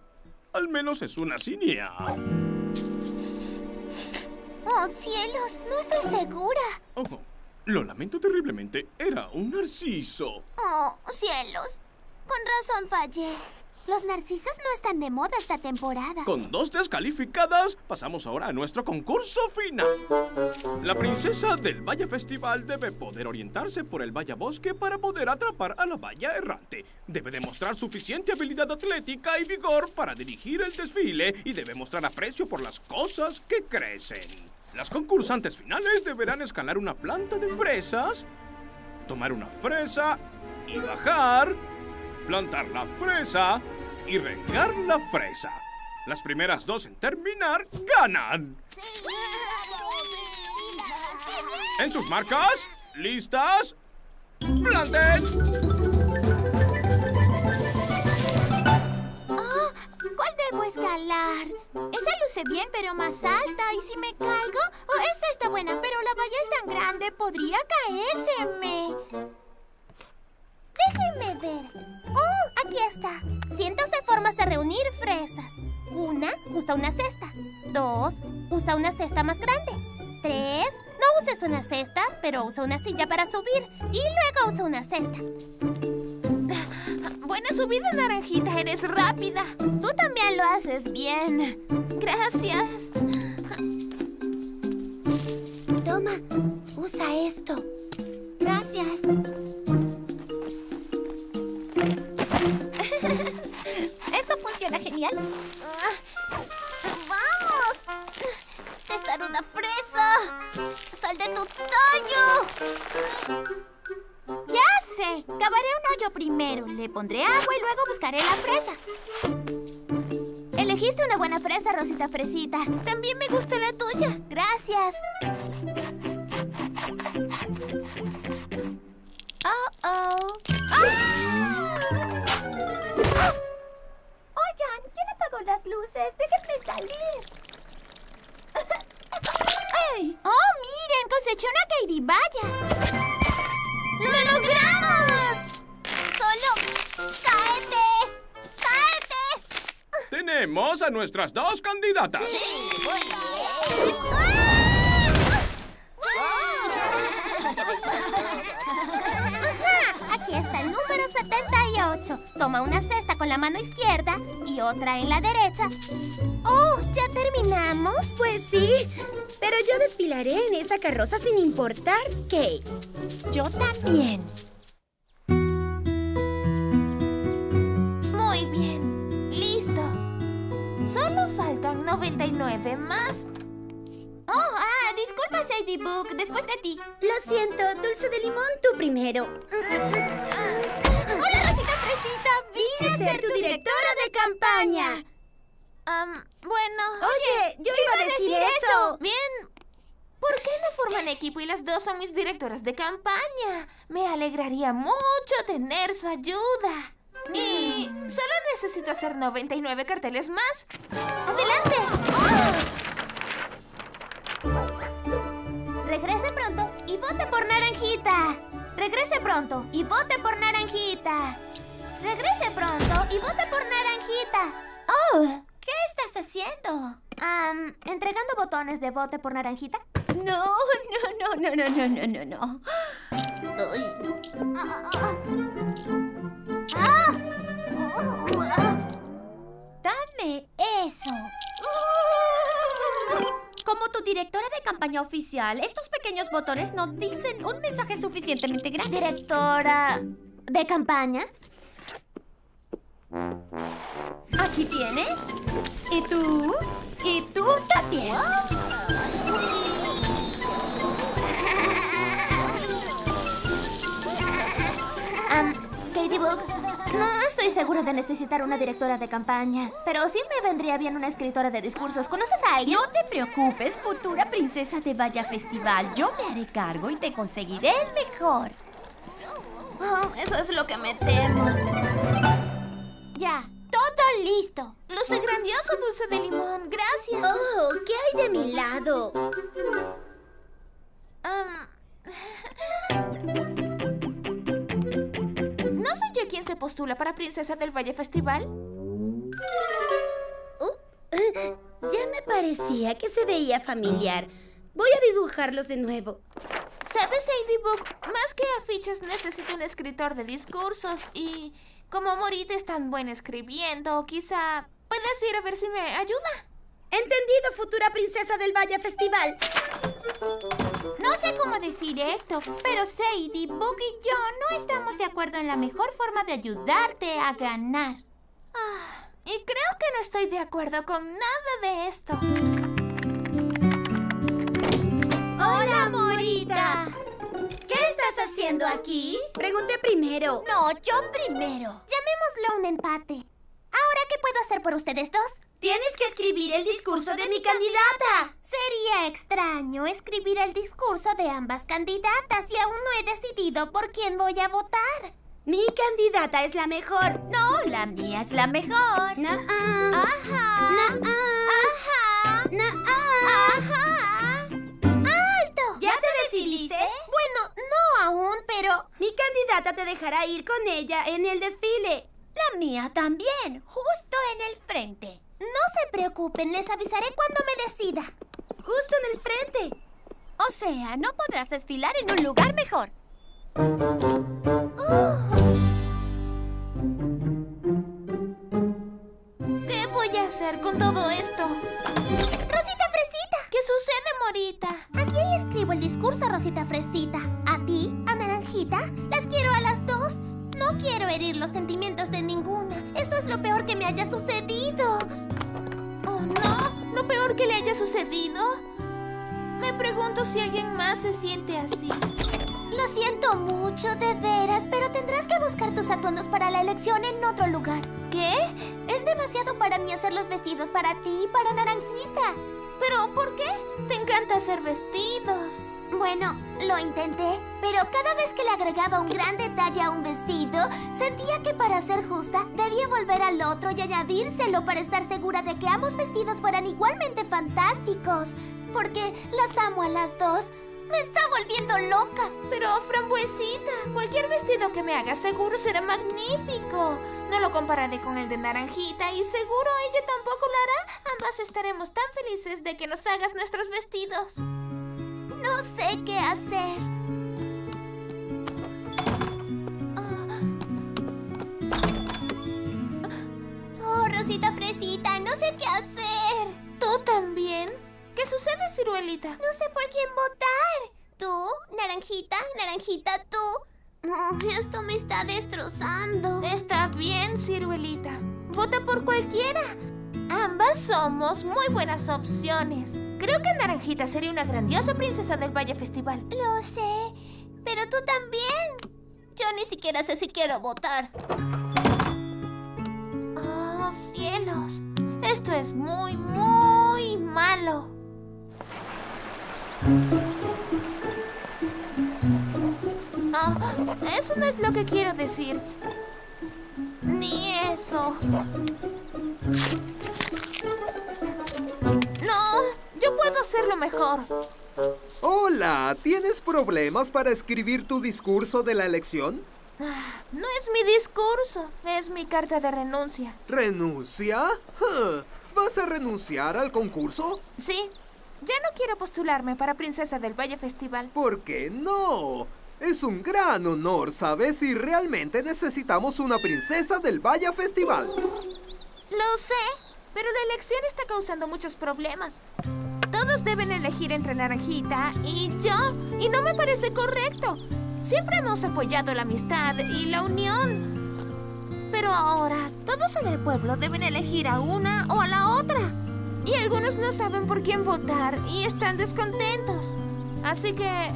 Al menos es una cinia. ¡Oh, cielos! No estoy segura. Oh, lo lamento terriblemente. Era un narciso. ¡Oh, cielos! Con razón fallé. Los narcisos no están de moda esta temporada. Con dos descalificadas, pasamos ahora a nuestro concurso final. La princesa del Vaya Festival debe poder orientarse por el Vaya Bosque para poder atrapar a la Vaya Errante. Debe demostrar suficiente habilidad atlética y vigor para dirigir el desfile y debe mostrar aprecio por las cosas que crecen. Las concursantes finales deberán escalar una planta de fresas, tomar una fresa y bajar, plantar la fresa y regar la fresa. Las primeras dos en terminar ganan. En sus marcas, listas, planten. Oh, ¿Cuál debo escalar? Esa luce bien, pero más alta. ¿Y si me caigo? Oh, esta está buena, pero la valla es tan grande, podría caérseme. Déjenme ver. ¡Oh! Aquí está. Cientos de formas de reunir fresas. Una, usa una cesta. Dos, usa una cesta más grande. Tres, no uses una cesta, pero usa una silla para subir. Y luego usa una cesta. Buena subida, Naranjita. Eres rápida. Tú también lo haces bien. Gracias. Toma, usa esto. Gracias. Genial. ¡Vamos! ¡Testaruda fresa! ¡Sal de tu tallo! Ya sé. Cavaré un hoyo primero. Le pondré agua y luego buscaré la fresa. Elegiste una buena fresa, Rosita Fresita. También me gusta la tuya. Gracias. Oh, oh. ¡Ah! ¿Quién apagó las luces? Déjenme salir. ¡Ey! ¡Oh, miren! Coseché una Katie Vaya. ¡Lo logramos! ¡Solo cáete! ¡Cáete! Tenemos a nuestras dos candidatas. Ajá, 78. Toma una cesta con la mano izquierda y otra en la derecha. ¡Oh! ¿Ya terminamos? Pues sí, pero yo desfilaré en esa carroza sin importar qué. Yo también. Muy bien. Listo. Solo faltan 99 más. Oh, ah, disculpa, Sadie Book. Después de ti. Lo siento, dulce de limón, tú primero. Hola, Fresita. Vine a ser tu directora de campaña. Am, bueno. Oye, yo iba a decir eso. Bien. ¿Por qué no forman equipo y las dos son mis directoras de campaña? Me alegraría mucho tener su ayuda. Y solo necesito hacer 99 carteles más. ¡Adelante! Regrese pronto y vote por Naranjita. Regrese pronto y vote por Naranjita. Regrese pronto y vote por Naranjita. Oh, ¿qué estás haciendo? Am, ¿Entregando botones de vote por Naranjita? No, no, no, no, no, no, no, no. Dame eso. Como tu directora de campaña oficial, estos pequeños botones no dicen un mensaje suficientemente grande. Directora de campaña. Aquí tienes. ¿Y tú? ¿Y tú también? Am, Katie Book, no estoy segura de necesitar una directora de campaña, pero sí me vendría bien una escritora de discursos. ¿Conoces a alguien? No te preocupes, futura princesa de Vaya Festival. Yo me haré cargo y te conseguiré el mejor. Oh, eso es lo que me temo. Ya, todo listo. Luce grandioso, dulce de limón. Gracias. Oh, ¿qué hay de mi lado? ¿No soy yo quien se postula para Princesa del Valle Festival? Oh, eh, ya me parecía que se veía familiar. Voy a dibujarlos de nuevo. ¿Sabes, Book? Más que afiches necesito un escritor de discursos y como Morita es tan buena escribiendo, quizá puedas ir a ver si me ayuda. Entendido, futura princesa del Valle Festival. No sé cómo decir esto, pero Sadie, Book y yo no estamos de acuerdo en la mejor forma de ayudarte a ganar. Ah, y creo que no estoy de acuerdo con nada de esto. Hola, Morita. ¿Qué estás haciendo aquí? Pregunté primero. No, yo primero. Llamémoslo un empate. ¿Ahora qué puedo hacer por ustedes dos? Tienes que escribir el discurso de mi candidata. Sería extraño escribir el discurso de ambas candidatas y aún no he decidido por quién voy a votar. Mi candidata es la mejor. No, la mía es la mejor. Na Ajá. na Ajá. na ¡Ajá! Aún, pero... Mi candidata te dejará ir con ella en el desfile. La mía también, justo en el frente. No se preocupen, les avisaré cuando me decida. Justo en el frente. O sea, no podrás desfilar en un lugar mejor. ¿Qué voy a hacer con todo esto? ¡Rosita Fresita! ¿Qué sucede, Morita? ¿A quién le escribo el discurso, Rosita Fresita? ¿A ti? ¿A Naranjita? Las quiero a las dos. No quiero herir los sentimientos de ninguna. Eso es lo peor que me haya sucedido. Oh, no. Lo peor que le haya sucedido. Me pregunto si alguien más se siente así. Lo siento mucho, de veras, pero tendrás que buscar tus atuendos para la elección en otro lugar. ¿Qué? Es demasiado para mí hacer los vestidos para ti y para Naranjita. ¿Pero por qué? Te encanta hacer vestidos. Bueno, lo intenté, pero cada vez que le agregaba un gran detalle a un vestido, sentía que para ser justa debía volver al otro y añadírselo para estar segura de que ambos vestidos fueran igualmente fantásticos. Porque las amo a las dos. Me está volviendo loca. Pero, frambuesita, cualquier vestido que me hagas seguro será magnífico. No lo compararé con el de naranjita y seguro ella tampoco lo hará. Ambas estaremos tan felices de que nos hagas nuestros vestidos. No sé qué hacer. Oh, Rosita Fresita, no sé qué hacer. ¿Tú también? ¿Qué sucede, ciruelita? No sé por quién votar. ¿Tú? ¿Naranjita? ¿Naranjita tú? Oh, esto me está destrozando. Está bien, ciruelita. Vota por cualquiera. Ambas somos muy buenas opciones. Creo que Naranjita sería una grandiosa princesa del Valle Festival. Lo sé, pero tú también. Yo ni siquiera sé si quiero votar. Oh, cielos. Esto es muy, muy malo. Ah, eso no es lo que quiero decir. Ni eso. No, yo puedo hacerlo mejor. Hola, ¿tienes problemas para escribir tu discurso de la elección? Ah, No es mi discurso, es mi carta de renuncia. ¿Renuncia? ¿Vas a renunciar al concurso? Sí, ya no quiero postularme para Princesa del Valle Festival. ¿Por qué no? Es un gran honor, ¿sabes? Y realmente necesitamos una princesa del Vaya Festival. Lo sé, pero la elección está causando muchos problemas. Todos deben elegir entre Naranjita y yo, y no me parece correcto. Siempre hemos apoyado la amistad y la unión. Pero ahora, todos en el pueblo deben elegir a una o a la otra. Y algunos no saben por quién votar y están descontentos. Así que...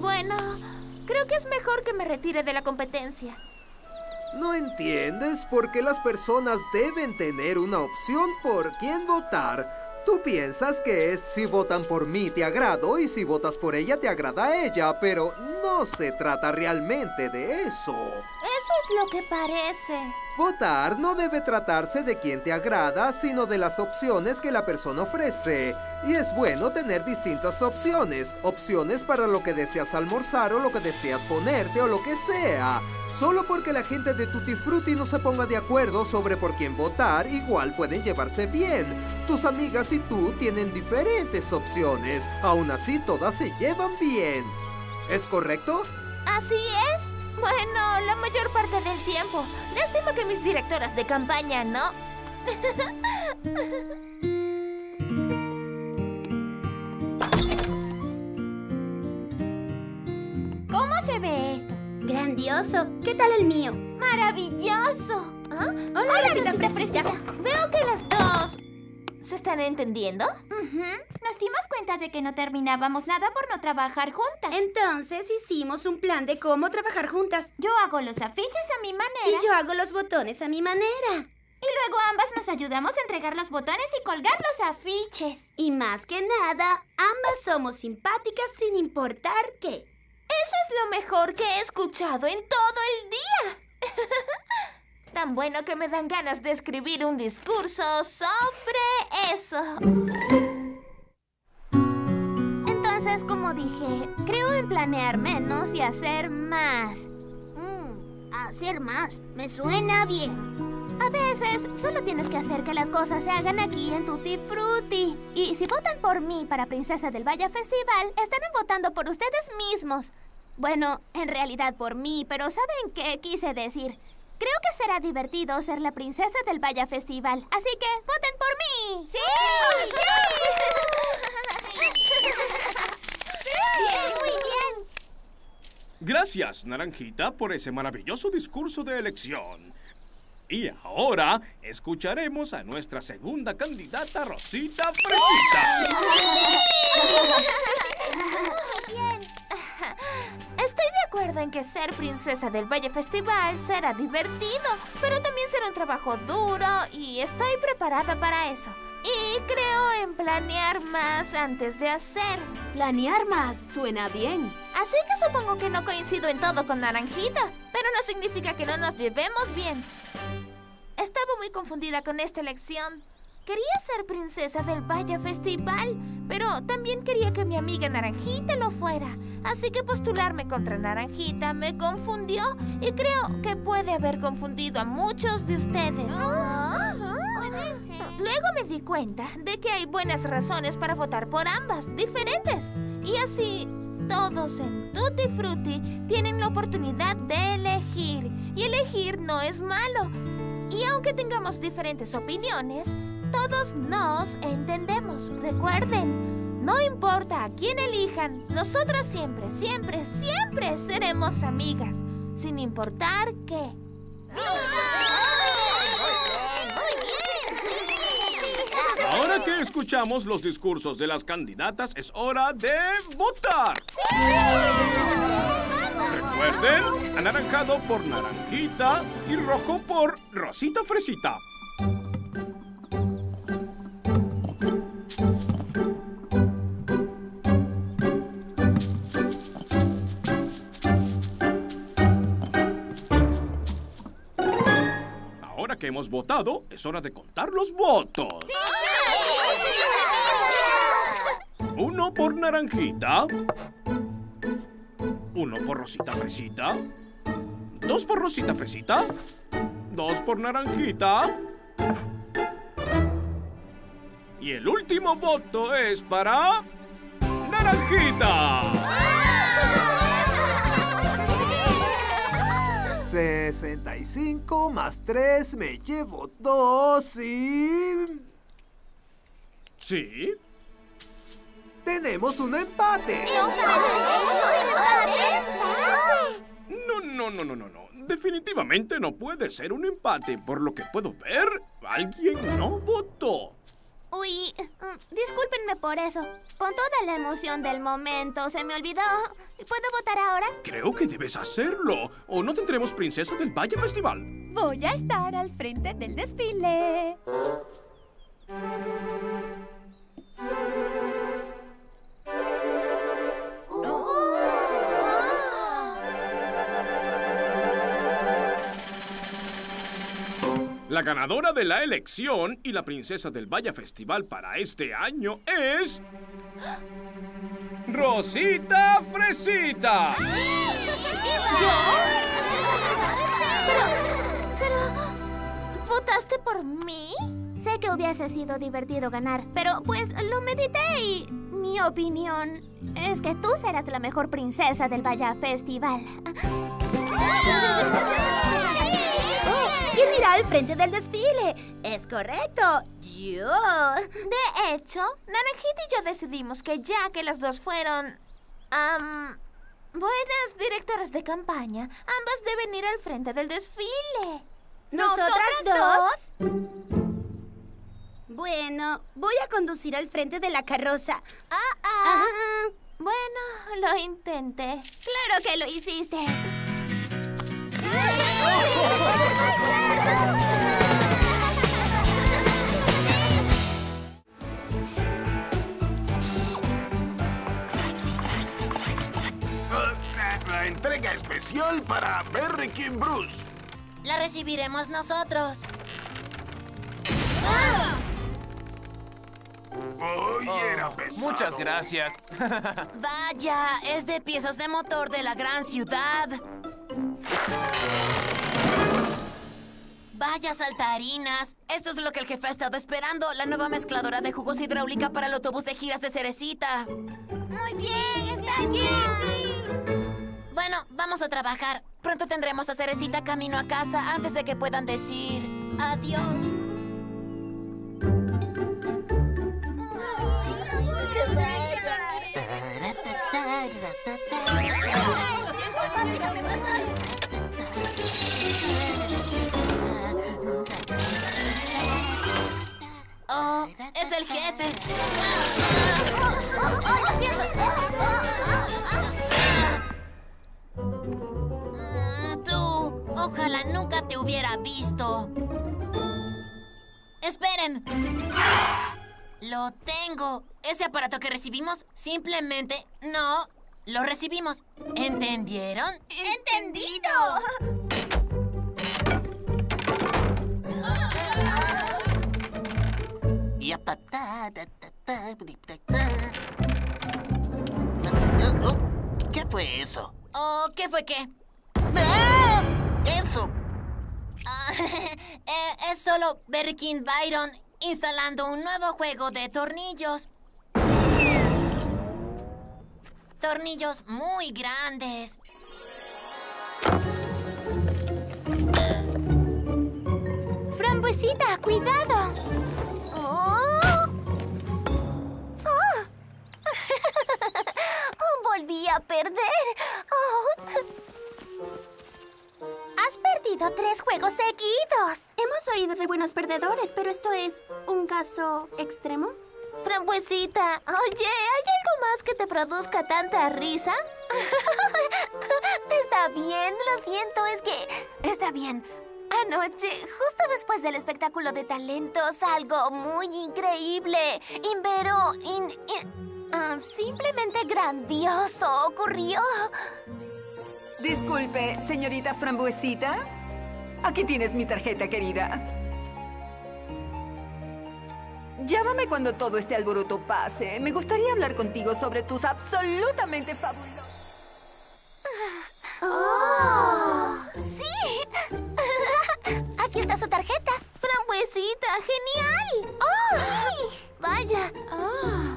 Bueno, creo que es mejor que me retire de la competencia. ¿No entiendes por qué las personas deben tener una opción por quién votar? Tú piensas que es si votan por mí te agrado y si votas por ella te agrada a ella, pero no se trata realmente de eso. Eso es lo que parece. Votar no debe tratarse de quién te agrada, sino de las opciones que la persona ofrece. Y es bueno tener distintas opciones. Opciones para lo que deseas almorzar o lo que deseas ponerte o lo que sea. Solo porque la gente de Tutti Frutti no se ponga de acuerdo sobre por quién votar, igual pueden llevarse bien. Tus amigas y tú tienen diferentes opciones. Aún así, todas se llevan bien. ¿Es correcto? Así es. Bueno, la mayor parte del tiempo. Lástima que mis directoras de campaña no. ¿Cómo se ve esto? Grandioso. ¿Qué tal el mío? ¡Maravilloso! ¿Ah? Hola, Rosita Fresita. Veo que las dos se están entendiendo. Nos dimos cuenta de que no terminábamos nada por no trabajar juntas. Entonces hicimos un plan de cómo trabajar juntas. Yo hago los afiches a mi manera. Y yo hago los botones a mi manera. Y luego ambas nos ayudamos a entregar los botones y colgar los afiches. Y más que nada, ambas somos simpáticas sin importar qué. Eso es lo mejor que he escuchado en todo el día. Tan bueno que me dan ganas de escribir un discurso sobre eso. Entonces, como dije, creo en planear menos y hacer más. Mm, hacer más. Me suena bien. A veces solo tienes que hacer que las cosas se hagan aquí en Tutti Frutti. Y si votan por mí para Princesa del Valle Festival, estarán votando por ustedes mismos. Bueno, en realidad por mí, pero ¿saben qué quise decir? Creo que será divertido ser la princesa del Valle Festival. Así que voten por mí. ¡Sí! Bien, muy bien. Gracias, Naranjita, por ese maravilloso discurso de elección. Y ahora escucharemos a nuestra segunda candidata, Rosita Fresita. Estoy de acuerdo en que ser princesa del Valle Festival será divertido, pero también será un trabajo duro y estoy preparada para eso. Y creo en planear más antes de hacer. Planear más suena bien. Así que supongo que no coincido en todo con Naranjita, pero no significa que no nos llevemos bien. Estaba muy confundida con esta elección. Quería ser princesa del Valle Festival, pero también quería que mi amiga Naranjita lo fuera. Así que postularme contra Naranjita me confundió y creo que puede haber confundido a muchos de ustedes. Luego me di cuenta de que hay buenas razones para votar por ambas, diferentes. Y así, todos en Tutti Frutti tienen la oportunidad de elegir. Y elegir no es malo. Y aunque tengamos diferentes opiniones, todos nos entendemos. Recuerden, no importa a quién elijan, nosotras siempre, siempre, siempre seremos amigas, sin importar qué. Ahora que escuchamos los discursos de las candidatas, es hora de votar. Recuerden, anaranjado por Naranjita y rojo por Rosita Fresita. Que hemos votado, es hora de contar los votos. Uno por Naranjita. Uno por Rosita Fresita. Dos por Rosita Fresita. Dos por Naranjita. Y el último voto es para... ¡Naranjita! 65 más 3 me llevo 2 y... ¿Sí? Tenemos un empate. No, no, no, no, no, no. Definitivamente no puede ser un empate. Por lo que puedo ver, alguien no votó. Uy, mm, discúlpenme por eso. Con toda la emoción del momento, se me olvidó. ¿Puedo votar ahora? Creo que debes hacerlo. O no tendremos Princesa del Valle Festival. Voy a estar al frente del desfile. La ganadora de la elección y la princesa del Valle Festival para este año es... ¡Rosita Fresita! ¿Votaste por mí? Sé que hubiese sido divertido ganar, pero pues lo medité y mi opinión es que tú serás la mejor princesa del Valle Festival. ¿Quién irá al frente del desfile? Es correcto, yo. De hecho, Naranjita y yo decidimos que ya que las dos fueron... buenas directoras de campaña, ambas deben ir al frente del desfile. ¿Nosotras dos? Bueno, voy a conducir al frente de la carroza. Ah, ah. Bueno, lo intenté. Claro que lo hiciste. La entrega especial para Berry King Bruce. La recibiremos nosotros. Oye, era pesado. Muchas gracias. Vaya, es de piezas de motor de la gran ciudad. Vaya saltarinas. Esto es lo que el jefe ha estado esperando. La nueva mezcladora de jugos hidráulica para el autobús de giras de Cerecita. Muy bien, está bien. Bueno, vamos a trabajar. Pronto tendremos a Cerecita camino a casa antes de que puedan decir adiós. Oh, es el jefe. Mm, Tú, ojalá nunca te hubiera visto. Esperen. Lo tengo. Ese aparato que recibimos simplemente no lo recibimos. ¿Entendieron? ¡Entendido! ¿Qué fue eso? ¿O qué fue qué? ¡Ah! ¡Eso! Ah, eh, es solo Berry King Byron instalando un nuevo juego de tornillos. Tornillos muy grandes. Frambuesita, cuidado. Volví a perder. Oh. Has perdido tres juegos seguidos. Hemos oído de buenos perdedores, pero esto es un caso extremo. Frambuesita, oye, ¿hay algo más que te produzca tanta risa? Está bien, lo siento, es que... Está bien. Anoche, justo después del espectáculo de talentos, algo muy increíble, invero, in, in- ah, simplemente grandioso ocurrió. Disculpe, señorita Frambuesita. Aquí tienes mi tarjeta, querida. Llámame cuando todo este alboroto pase. Me gustaría hablar contigo sobre tus absolutamente fabulosos... ¡Oh! ¡Sí! Aquí está su tarjeta. ¡Frambuesita! ¡Genial! ¡Oh! ¡Vaya! Ah.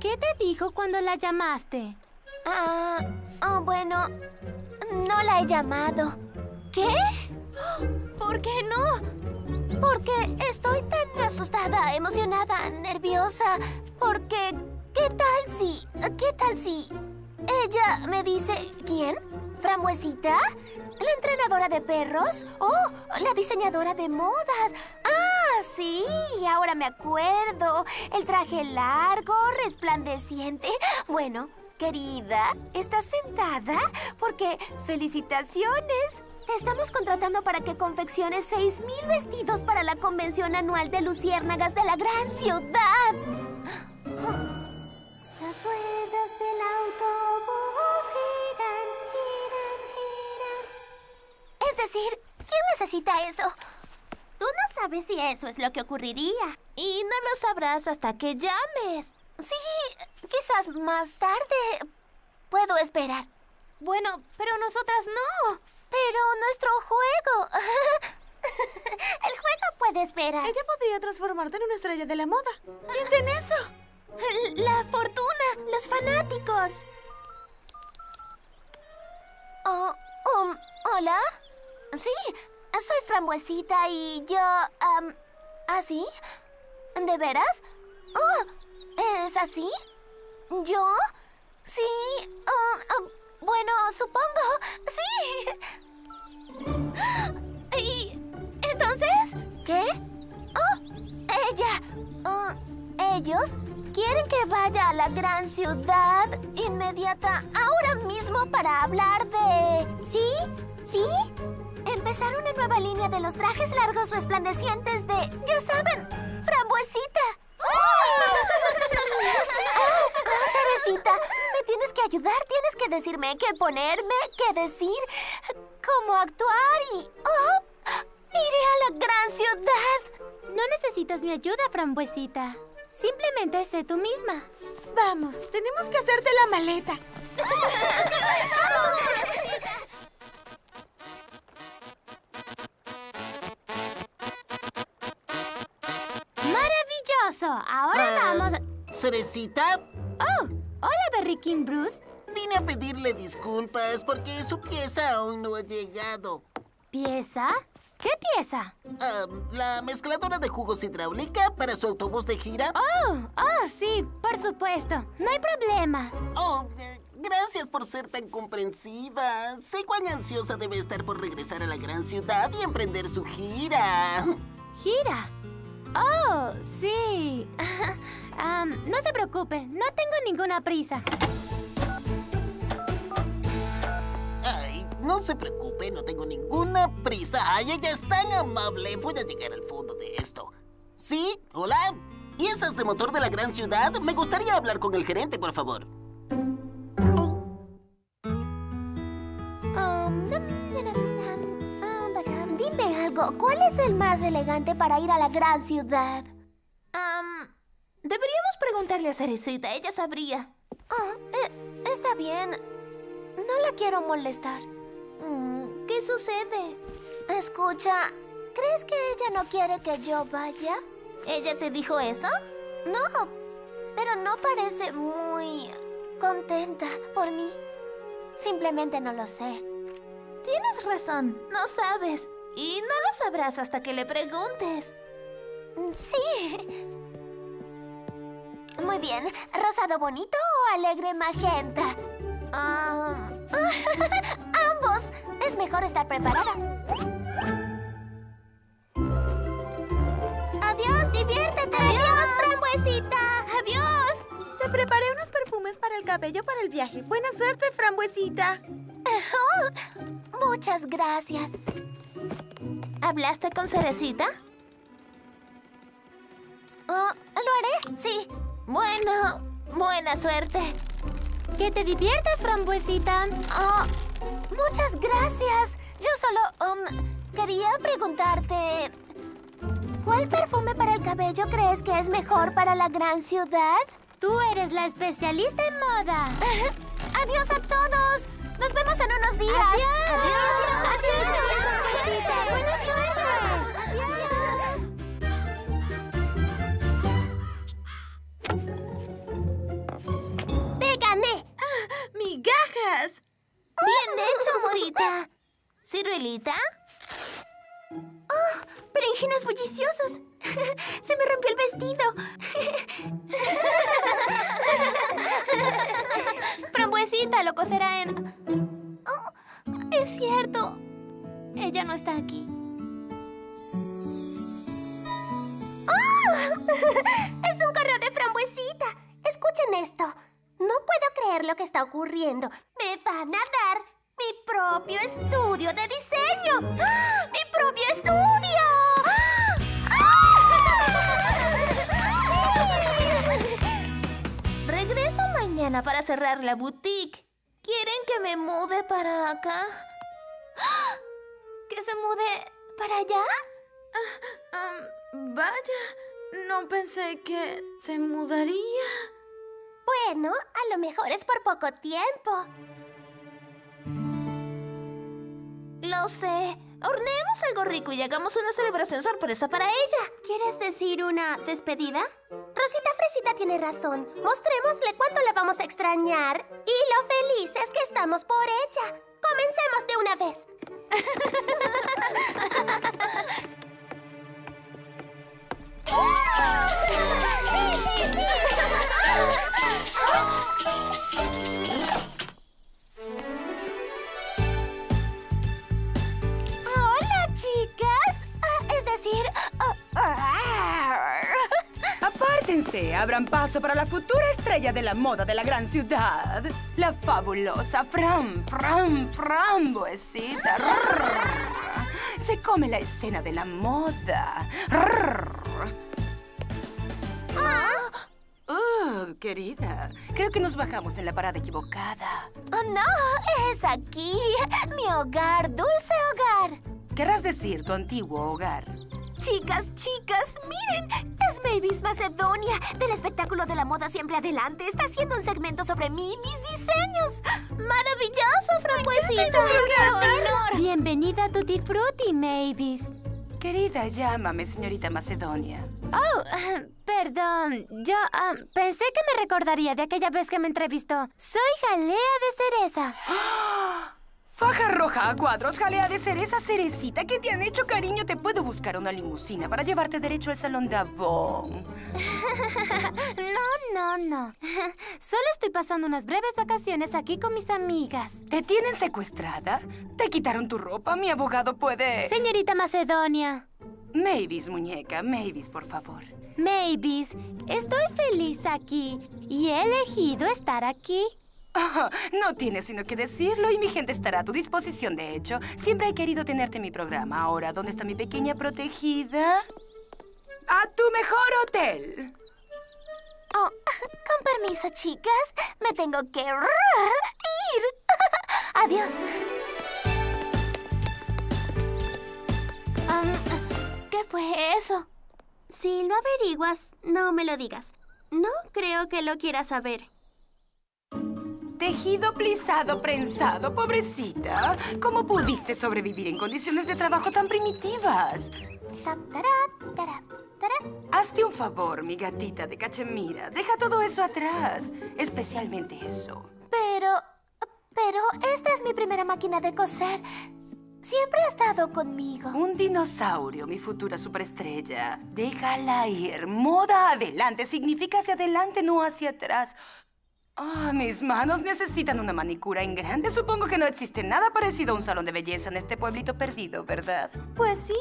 ¿Qué te dijo cuando la llamaste? Ah, oh, bueno, no la he llamado. ¿Qué? ¿Por qué no? Porque estoy tan asustada, emocionada, nerviosa. Porque, ¿qué tal si, qué tal si ella me dice, ¿quién? ¿Frambuesita? ¿La entrenadora de perros? ¡Oh! ¡La diseñadora de modas! ¡Ah, sí! Ahora me acuerdo. El traje largo, resplandeciente. Bueno, querida, ¿estás sentada? Porque, ¡felicitaciones! Te estamos contratando para que confecciones 6.000 vestidos para la convención anual de luciérnagas de la gran ciudad. Las ruedas del autobús giran. Es decir, ¿quién necesita eso? Tú no sabes si eso es lo que ocurriría. Y no lo sabrás hasta que llames. Sí, quizás más tarde. Puedo esperar. Bueno, pero nosotras no. Pero nuestro juego. El juego puede esperar. Ella podría transformarte en una estrella de la moda. Piensa en eso. La fortuna, los fanáticos. Oh, um, ¿Hola? Sí, soy Frambuesita y yo... Um, ¿Así? ¿De veras? Oh, ¿es así? ¿Yo? Sí. oh, oh, bueno, supongo. Sí. ¿Y entonces? ¿Qué? Oh, ella. ¿Ellos? Quieren que vaya a la gran ciudad inmediata ahora mismo para hablar de... ¿Sí? ¿Sí? Empezar una nueva línea de los trajes largos resplandecientes de... Ya saben, frambuesita. ¡Oh, Cerecita! Me tienes que ayudar. Tienes que decirme qué ponerme, qué decir, cómo actuar y... ¡Oh! ¡Iré a la gran ciudad! No necesitas mi ayuda, frambuesita. Simplemente sé tú misma. Vamos, tenemos que hacerte la maleta. Ahora Ah, vamos a... ¿Cerecita? ¡Oh! Hola, Berry King Bruce. Vine a pedirle disculpas porque su pieza aún no ha llegado. ¿Pieza? ¿Qué pieza? La mezcladora de jugos hidráulica para su autobús de gira. ¡Oh! ¡Oh, sí! Por supuesto. No hay problema. Oh, eh, gracias por ser tan comprensiva. Sé cuán ansiosa debe estar por regresar a la gran ciudad y emprender su gira. ¿Gira? ¡Oh, sí! No se preocupe, no tengo ninguna prisa. Ay, no se preocupe, no tengo ninguna prisa. Ay, ella es tan amable. Voy a llegar al fondo de esto. ¿Sí? ¿Hola? ¿Piezas de motor de la gran ciudad? Me gustaría hablar con el gerente, por favor. Algo. ¿Cuál es el más elegante para ir a la gran ciudad? Am, deberíamos preguntarle a Cerecita. Ella sabría. Ah, eh, está bien. No la quiero molestar. Mm, ¿Qué sucede? Escucha, ¿crees que ella no quiere que yo vaya? ¿Ella te dijo eso? No, pero no parece muy contenta por mí. Simplemente no lo sé. Tienes razón, no sabes. Y no lo sabrás hasta que le preguntes. Sí. Muy bien. ¿Rosado bonito o alegre magenta? Ah, Ambos. Es mejor estar preparada. Adiós, diviértete. Adiós, frambuesita. ¡Adiós! Te preparé unos perfumes para el cabello para el viaje. Buena suerte, frambuesita. Oh, muchas gracias. ¿Hablaste con Cerecita? Oh, ¿Lo haré? Sí. Bueno, buena suerte. Que te diviertas, frambuesita. Oh, muchas gracias. Yo solo um, quería preguntarte... ¿Cuál perfume para el cabello crees que es mejor para la gran ciudad? Tú eres la especialista en moda. ¡Adiós a todos! ¡Nos vemos en unos días! ¡Adiós! ¿Ciruelita? ¡Oh! ¡Berenjenas bulliciosas! ¡Se me rompió el vestido! Frambuesita lo coserá en... Oh, es cierto. Ella no está aquí. ¡Oh! ¡Es un correo de frambuesita! Escuchen esto. No puedo creer lo que está ocurriendo. Me van a dar mi propio estudio de diseño. ¡Ah! ¡Mi propio estudio! Regreso mañana para cerrar la boutique. ¿Quieren que me mude para acá? ¡Ah! ¿Que se mude para allá? Ah, vaya, no pensé que se mudaría. Bueno, a lo mejor es por poco tiempo. Lo sé. Horneemos algo rico y hagamos una celebración sorpresa para ella. ¿Quieres decir una despedida? Rosita Fresita tiene razón. Mostrémosle cuánto la vamos a extrañar y lo felices que estamos por ella. Comencemos de una vez. ¡Hola, Apártense, abran paso para la futura estrella de la moda de la gran ciudad. La fabulosa Fran, Fran, Frambuesita. Se come la escena de la moda. Oh, querida, creo que nos bajamos en la parada equivocada. ¡Oh, no! ¡Es aquí! ¡Mi hogar! ¡Dulce hogar! Querrás decir tu antiguo hogar. Chicas, chicas, miren. Es Mavis Macedonia, del espectáculo de la moda Siempre Adelante. Está haciendo un segmento sobre mí y mis diseños. ¡Maravilloso, frambuesita! ¡Qué honor! Bienvenida a Tutti Frutti, Mavis. Querida, llámame, señorita Macedonia. Oh, perdón. Yo ah, pensé que me recordaría de aquella vez que me entrevistó. Soy Jalea de Cereza. Faja roja a cuadros, jalea de cereza, cerecita. ¿Qué te han hecho, cariño? Te puedo buscar una limusina para llevarte derecho al salón de Avon. No, no, no. Solo estoy pasando unas breves vacaciones aquí con mis amigas. ¿Te tienen secuestrada? ¿Te quitaron tu ropa? Mi abogado puede... Señorita Macedonia. Mavis, muñeca, Mavis, por favor. Mavis, estoy feliz aquí y he elegido estar aquí. No tienes sino que decirlo y mi gente estará a tu disposición, de hecho. Siempre he querido tenerte en mi programa. Ahora, ¿dónde está mi pequeña protegida? ¡A tu mejor hotel! Oh, con permiso, chicas. Me tengo que ir. Adiós. ¿Qué fue eso? Si lo averiguas, no me lo digas. No creo que lo quieras saber. Tejido plisado prensado, pobrecita. ¿Cómo pudiste sobrevivir en condiciones de trabajo tan primitivas? Hazte un favor, mi gatita de cachemira. Deja todo eso atrás. Especialmente eso. Pero... Pero esta es mi primera máquina de coser. Siempre ha estado conmigo. Un dinosaurio, mi futura superestrella. Déjala ir. Moda adelante significa hacia adelante, no hacia atrás. Ah, mis manos necesitan una manicura en grande. Supongo que no existe nada parecido a un salón de belleza en este pueblito perdido, ¿verdad? Pues sí,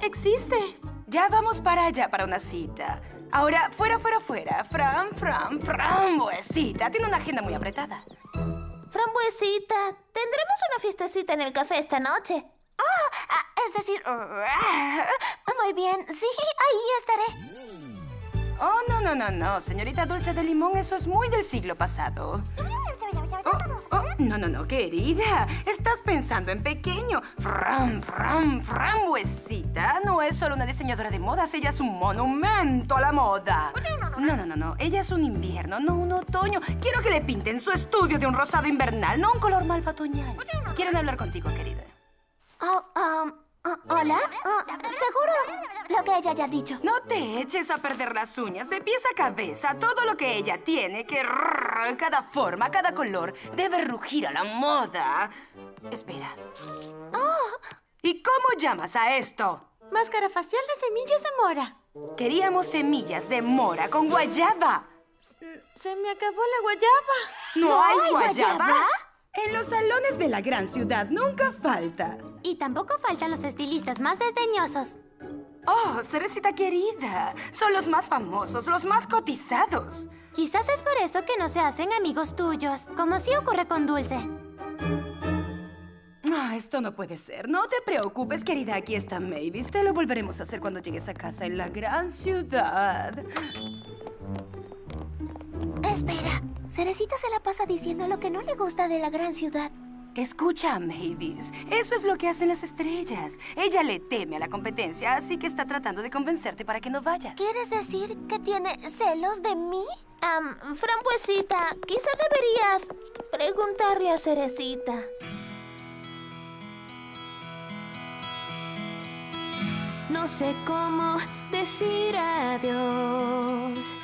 existe. Ya vamos para allá para una cita. Ahora, fuera, fuera, fuera. Fran, Fran, Frambuesita. Tiene una agenda muy apretada. Frambuesita, tendremos una fiestecita en el café esta noche. Ah, ah, es decir... Muy bien, sí, ahí estaré. Oh, no, no, no, no. Señorita Dulce de Limón, eso es muy del siglo pasado. Oh, Oh, no, no, no, querida. Estás pensando en pequeño. Fran, Fran, Frambuesita no es solo una diseñadora de modas, ella es un monumento a la moda. No, no, no, no. Ella es un invierno, no un otoño. Quiero que le pinten su estudio de un rosado invernal, no un color malva otoñal. Quieren hablar contigo, querida. Oh, um, oh, ¿Hola? Oh, ¿Seguro lo que ella haya dicho? No te eches a perder las uñas de pies a cabeza. Todo lo que ella tiene, que rrr, cada forma, cada color, debe rugir a la moda. Espera. ¿Y cómo llamas a esto? Máscara facial de semillas de mora. Queríamos semillas de mora con guayaba. Se me acabó la guayaba. ¿No, hay, guayaba? En los salones de la gran ciudad nunca falta. Y tampoco faltan los estilistas más desdeñosos. Oh, Cerecita querida. Son los más famosos, los más cotizados. Quizás es por eso que no se hacen amigos tuyos, como sí ocurre con Dulce. Ah, esto no puede ser. No te preocupes, querida. Aquí está Mavis. Te lo volveremos a hacer cuando llegues a casa en la gran ciudad. Espera, Cerecita se la pasa diciendo lo que no le gusta de la gran ciudad. Escucha, Mavis. Eso es lo que hacen las estrellas. Ella le teme a la competencia, así que está tratando de convencerte para que no vayas. ¿Quieres decir que tiene celos de mí? Am, frambuesita, quizá deberías preguntarle a Cerecita. No sé cómo decir adiós.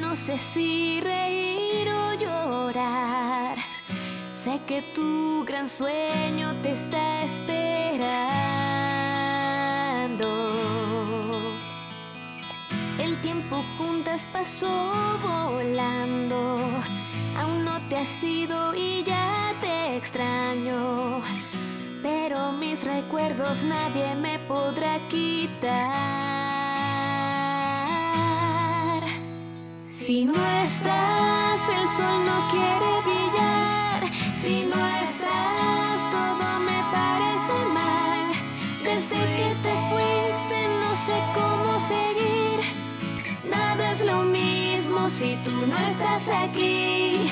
No sé si reír o llorar. Sé que tu gran sueño te está esperando. El tiempo juntas pasó volando. Aún no te has ido y ya te extraño. Pero mis recuerdos nadie me podrá quitar. Si no estás, el sol no quiere brillar. Si no estás, todo me parece mal. Desde que te fuiste, no sé cómo seguir. Nada es lo mismo si tú no estás aquí.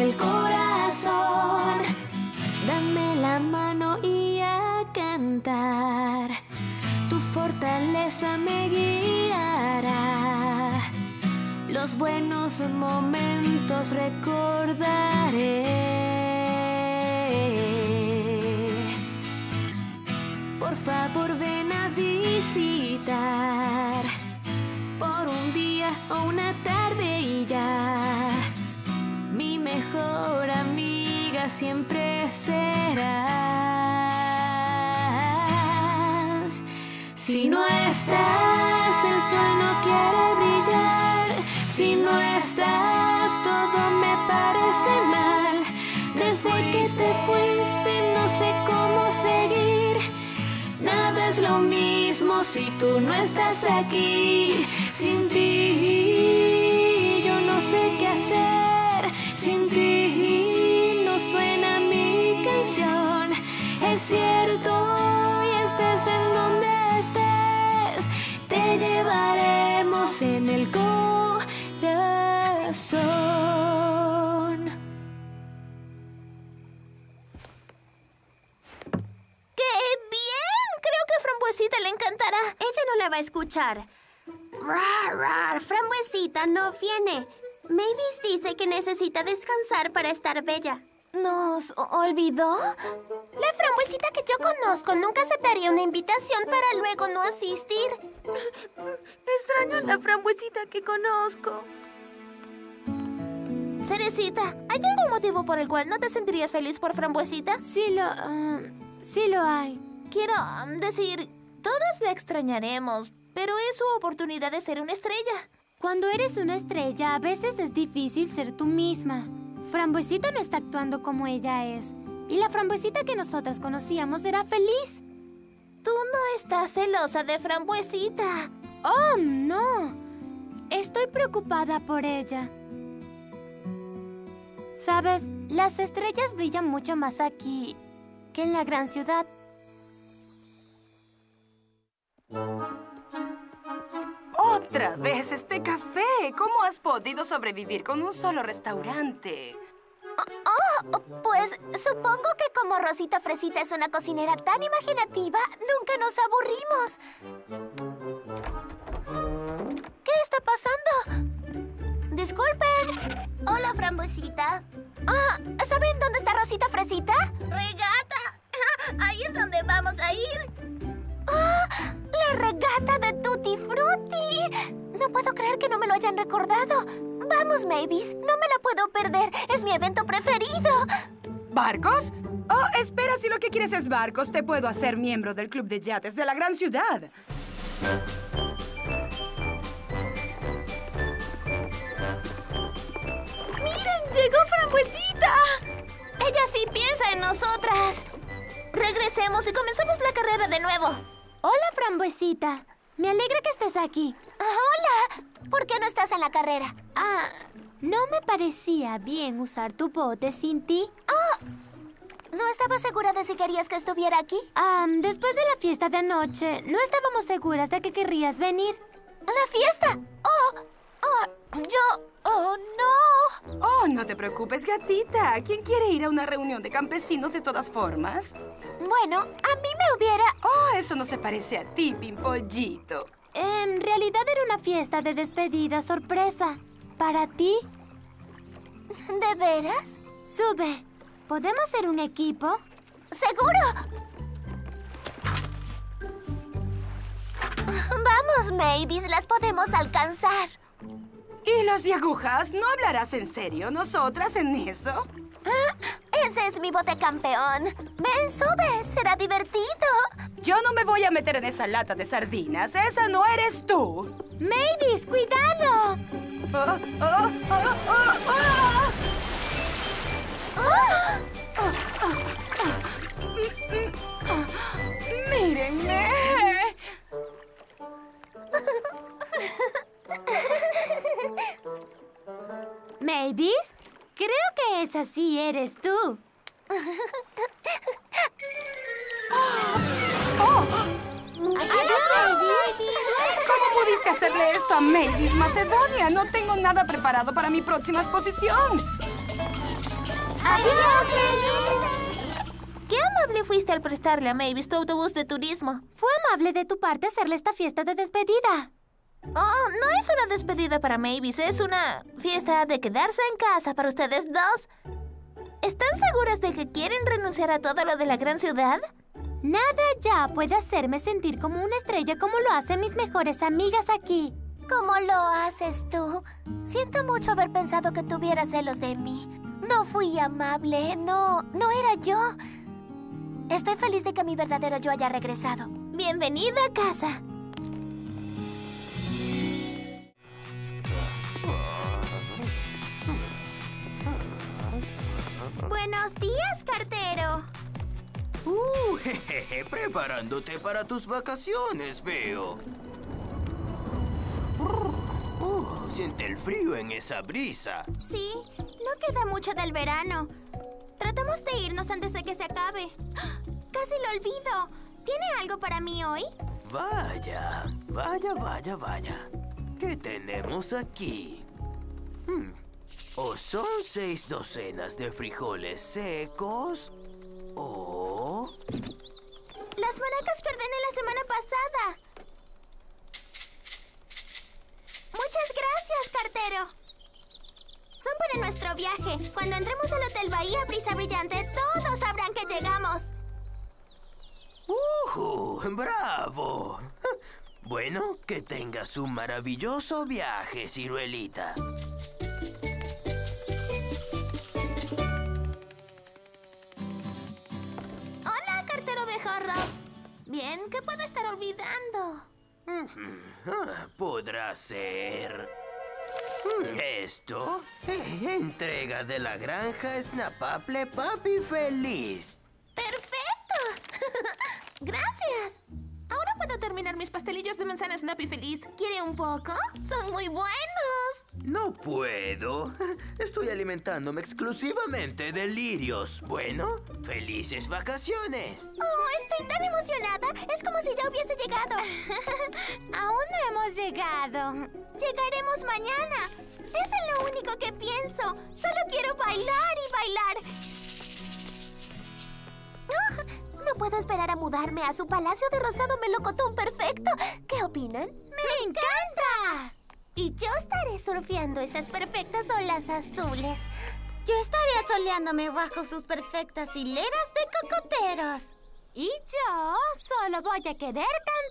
El corazón. Dame la mano y a cantar. Tu fortaleza me guiará. Los buenos momentos recordaré. Por favor, ven a visitar. Por un día o una tarde y ya. Mi mejor amiga siempre serás. Si no estás, el sol no quiere brillar. Si no estás, todo me parece mal. Desde que te fuiste, no sé cómo seguir. Nada es lo mismo si tú no estás aquí. Sin ti, yo no sé qué hacer. La va a escuchar. Rar, rar, frambuesita no viene. Mavis dice que necesita descansar para estar bella. ¿Nos olvidó? La frambuesita que yo conozco nunca aceptaría una invitación para luego no asistir. Extraño a la frambuesita que conozco. Cerecita, ¿hay algún motivo por el cual no te sentirías feliz por Frambuesita? Sí lo... ah, sí lo hay. Quiero um, decir, todas la extrañaremos, pero es su oportunidad de ser una estrella. Cuando eres una estrella, a veces es difícil ser tú misma. Frambuesita no está actuando como ella es. Y la frambuesita que nosotras conocíamos era feliz. Tú no estás celosa de Frambuesita. Oh, no. Estoy preocupada por ella. Sabes, las estrellas brillan mucho más aquí que en la gran ciudad. Otra vez este café. ¿Cómo has podido sobrevivir con un solo restaurante? Oh, pues supongo que como Rosita Fresita es una cocinera tan imaginativa, nunca nos aburrimos. ¿Qué está pasando? Disculpen. Hola, frambuesita. Ah, ¿saben dónde está Rosita Fresita? ¡Regata! Ahí es donde vamos a ir. ¡Ah! ¡La regata de Tutti Frutti! No puedo creer que no me lo hayan recordado. Vamos, Mavis. No me la puedo perder. Es mi evento preferido. ¿Barcos? Oh, espera, si lo que quieres es barcos, te puedo hacer miembro del club de yates de la gran ciudad. ¡Miren! ¡Llegó Frambuesita! Ella sí piensa en nosotras. Regresemos y comencemos la carrera de nuevo. Hola, Frambuesita. Me alegra que estés aquí. Hola. ¿Por qué no estás en la carrera? Ah, ¿no me parecía bien usar tu bote sin ti? Oh, ¿no estaba segura de si querías que estuviera aquí? Ah, después de la fiesta de anoche, no estábamos seguras de que querrías venir. ¿La fiesta? Oh, oh, yo... Oh, no. Oh, no te preocupes, gatita. ¿Quién quiere ir a una reunión de campesinos de todas formas? Bueno, a mí me hubiera... Oh, eso no se parece a ti, Pimpollito. En realidad era una fiesta de despedida sorpresa. ¿Para ti? ¿De veras? Sube. ¿Podemos ser un equipo? ¡Seguro! Vamos, Mavis. Las podemos alcanzar. ¿Y los de agujas? ¿No hablarás en serio nosotras en eso? Ah, ese es mi bote campeón. Ven, sube. Será divertido. Yo no me voy a meter en esa lata de sardinas. Esa no eres tú. Mavis, cuidado. Ah, ah. ¡Mírenme! Mavis, creo que esa sí eres tú. ¿Cómo pudiste hacerle esto a Mavis Macedonia? No tengo nada preparado para mi próxima exposición. ¡Adiós, Mavis! ¡Qué amable fuiste al prestarle a Mavis tu autobús de turismo! Fue amable de tu parte hacerle esta fiesta de despedida. Oh, no es una despedida para Mavis, es una fiesta de quedarse en casa para ustedes dos. ¿Están seguras de que quieren renunciar a todo lo de la gran ciudad? Nada ya puede hacerme sentir como una estrella como lo hacen mis mejores amigas aquí. ¿Cómo lo haces tú? Siento mucho haber pensado que tuvieras celos de mí. No fui amable, no, no era yo. Estoy feliz de que mi verdadero yo haya regresado. Bienvenida a casa. Buenos días, cartero. Uh, jejeje, preparándote para tus vacaciones, veo. Uh, siente el frío en esa brisa. Sí, no queda mucho del verano. Tratamos de irnos antes de que se acabe. Casi lo olvido. ¿Tiene algo para mí hoy? Vaya, vaya, vaya, vaya. ¿Qué tenemos aquí? Hmm. ¿O son seis docenas de frijoles secos? ¿O...? Las maracas que ordené la semana pasada. Muchas gracias, cartero. Son para nuestro viaje. Cuando entremos al Hotel Bahía Brisa Brillante, todos sabrán que llegamos. ¡Uh! ¡Bravo! Bueno, que tengas un maravilloso viaje, ciruelita. Bien, ¿qué puedo estar olvidando? Ah, Podrá ser... ¿Esto? Eh, entrega de la granja Snapaple Papi Feliz. ¡Perfecto! ¡Gracias! Ahora puedo terminar mis pastelillos de manzana Snappy feliz. ¿Quiere un poco? ¡Son muy buenos! No puedo. Estoy alimentándome exclusivamente de lirios. Bueno, felices vacaciones. ¡Oh, estoy tan emocionada! Es como si ya hubiese llegado. Aún no hemos llegado. Llegaremos mañana. Es en lo único que pienso. Solo quiero bailar y bailar. Ah, no puedo esperar a mudarme a su palacio de rosado melocotón perfecto. ¿Qué opinan? ¡Me encanta! Y yo estaré surfeando esas perfectas olas azules. Yo estaría soleándome bajo sus perfectas hileras de cocoteros. Y yo solo voy a querer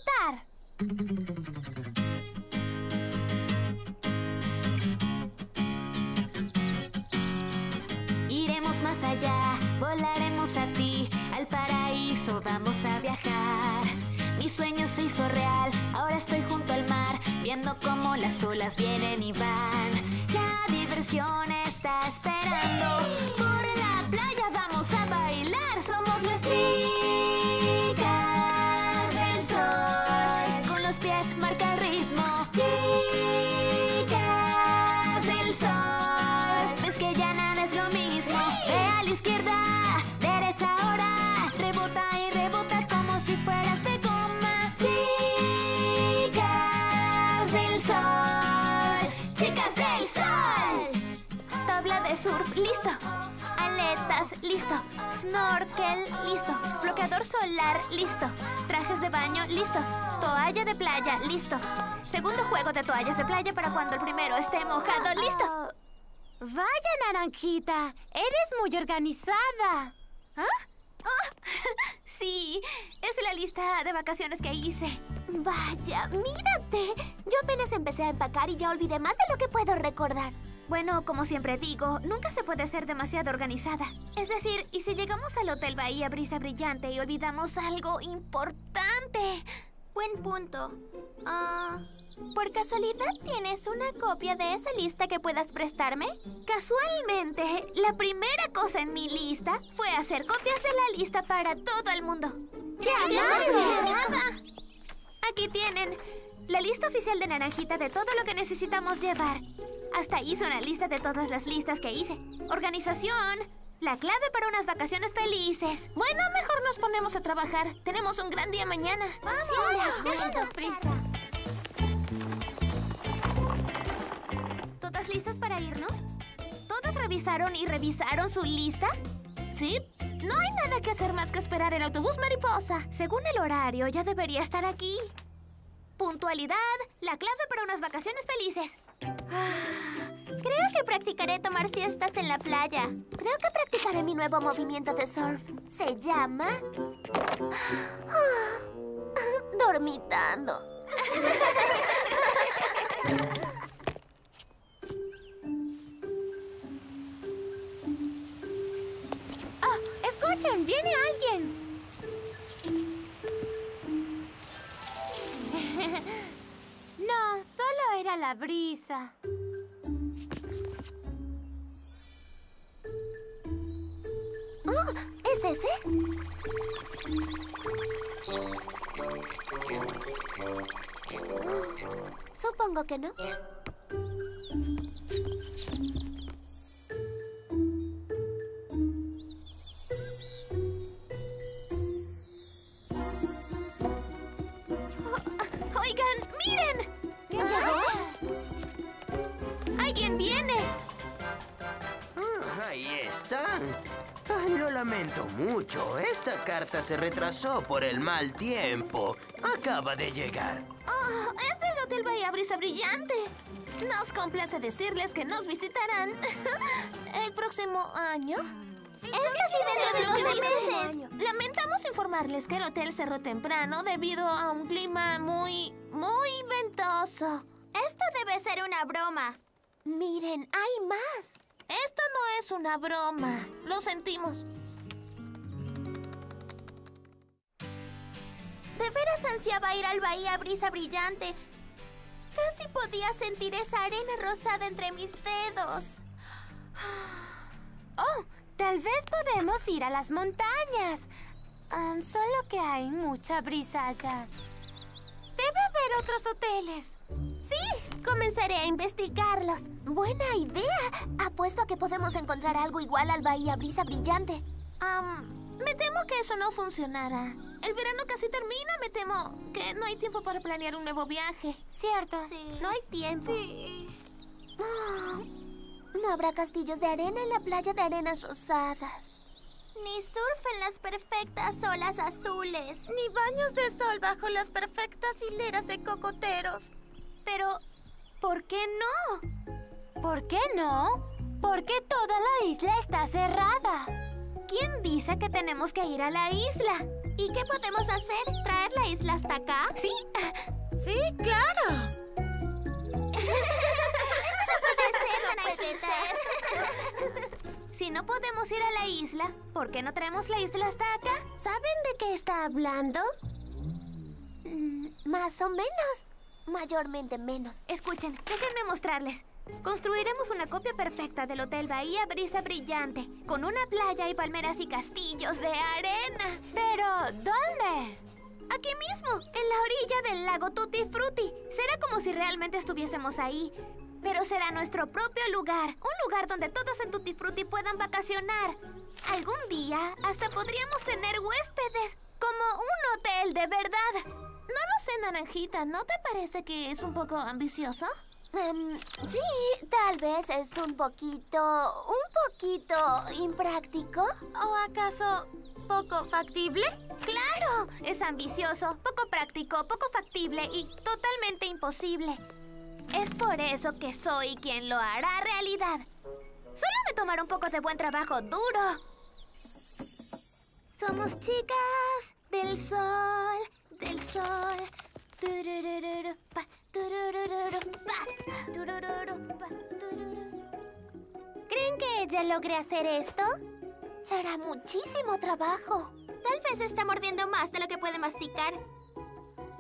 cantar. Iremos más allá, volaremos vamos a viajar. Mi sueño se hizo real, ahora estoy junto al mar, viendo cómo las olas vienen y van. La diversión está esperando, por la playa vamos Snorkel, listo. Bloqueador solar, listo. Trajes de baño, listos. Toalla de playa, listo. Segundo juego de toallas de playa para cuando el primero esté mojado, listo. Vaya, Naranjita, eres muy organizada. ¿Ah? Ah, sí, es la lista de vacaciones que hice. Vaya, mírate. Yo apenas empecé a empacar y ya olvidé más de lo que puedo recordar. Bueno, como siempre digo, nunca se puede ser demasiado organizada. Es decir, ¿y si llegamos al Hotel Bahía Brisa Brillante y olvidamos algo importante? Buen punto. Ah, ¿Por casualidad tienes una copia de esa lista que puedas prestarme? Casualmente, la primera cosa en mi lista fue hacer copias de la lista para todo el mundo. ¡Qué! Aquí tienen la lista oficial de Naranjita de todo lo que necesitamos llevar. Hasta hice una lista de todas las listas que hice. Organización, la clave para unas vacaciones felices. Bueno, mejor nos ponemos a trabajar. Tenemos un gran día mañana. ¡Vamos! ¡Vamos, prisa! ¿Todas listas para irnos? ¿Todas revisaron y revisaron su lista? Sí. No hay nada que hacer más que esperar el autobús mariposa. Según el horario, ya debería estar aquí. Puntualidad, la clave para unas vacaciones felices. Creo que practicaré tomar siestas en la playa. Creo que practicaré mi nuevo movimiento de surf. Se llama... Dormitando. ¡Oh! ¡Escuchen! ¡Viene alguien! no, solo era la brisa. Oh, ¿Es ese? Supongo que no. Viene! Ah, ahí está. Ah, lo lamento mucho. Esta carta se retrasó por el mal tiempo. Acaba de llegar. Oh, es del Hotel Bahía Brisa Brillante. Nos complace decirles que nos visitarán el próximo año. Es casi dentro de 12 meses. Lamentamos informarles que el hotel cerró temprano debido a un clima muy, muy ventoso. Esto debe ser una broma. Miren, hay más. Esto no es una broma. Lo sentimos. De veras ansiaba ir al Bahía Brisa Brillante. Casi podía sentir esa arena rosada entre mis dedos. Oh, tal vez podemos ir a las montañas. Solo que hay mucha brisa allá. Debe haber otros hoteles. Sí, comenzaré a investigarlos. Buena idea. Apuesto a que podemos encontrar algo igual al Bahía Brisa Brillante. Am, me temo que eso no funcionará. El verano casi termina, me temo que no hay tiempo para planear un nuevo viaje. Cierto, no hay tiempo. Ah, no habrá castillos de arena en la playa de arenas rosadas. Ni surf en las perfectas olas azules. Ni baños de sol bajo las perfectas hileras de cocoteros. Pero, ¿por qué no? ¿Por qué no? Porque toda la isla está cerrada. ¿Quién dice que tenemos que ir a la isla? ¿Y qué podemos hacer? ¿Traer la isla hasta acá? Sí. Sí, claro. Si no podemos ir a la isla, ¿por qué no traemos la isla hasta acá? ¿Saben de qué está hablando? Mm, más o menos. Mayormente menos. Escuchen, déjenme mostrarles. Construiremos una copia perfecta del Hotel Bahía Brisa Brillante, con una playa y palmeras y castillos de arena. Pero, ¿dónde? Aquí mismo, en la orilla del lago Tutti Frutti. Será como si realmente estuviésemos ahí. Pero será nuestro propio lugar, un lugar donde todos en Tutti Frutti puedan vacacionar. Algún día hasta podríamos tener huéspedes, como un hotel de verdad. No lo sé, Naranjita, ¿no te parece que es un poco ambicioso? Em, sí, tal vez es un poquito, un poquito impráctico. ¿O acaso poco factible? ¡Claro! Es ambicioso, poco práctico, poco factible y totalmente imposible. Es por eso que soy quien lo hará realidad. Solo me tomará un poco de buen trabajo duro. Somos chicas del sol, del sol. ¿Creen que ella logre hacer esto? Será muchísimo trabajo. Tal vez está mordiendo más de lo que puede masticar.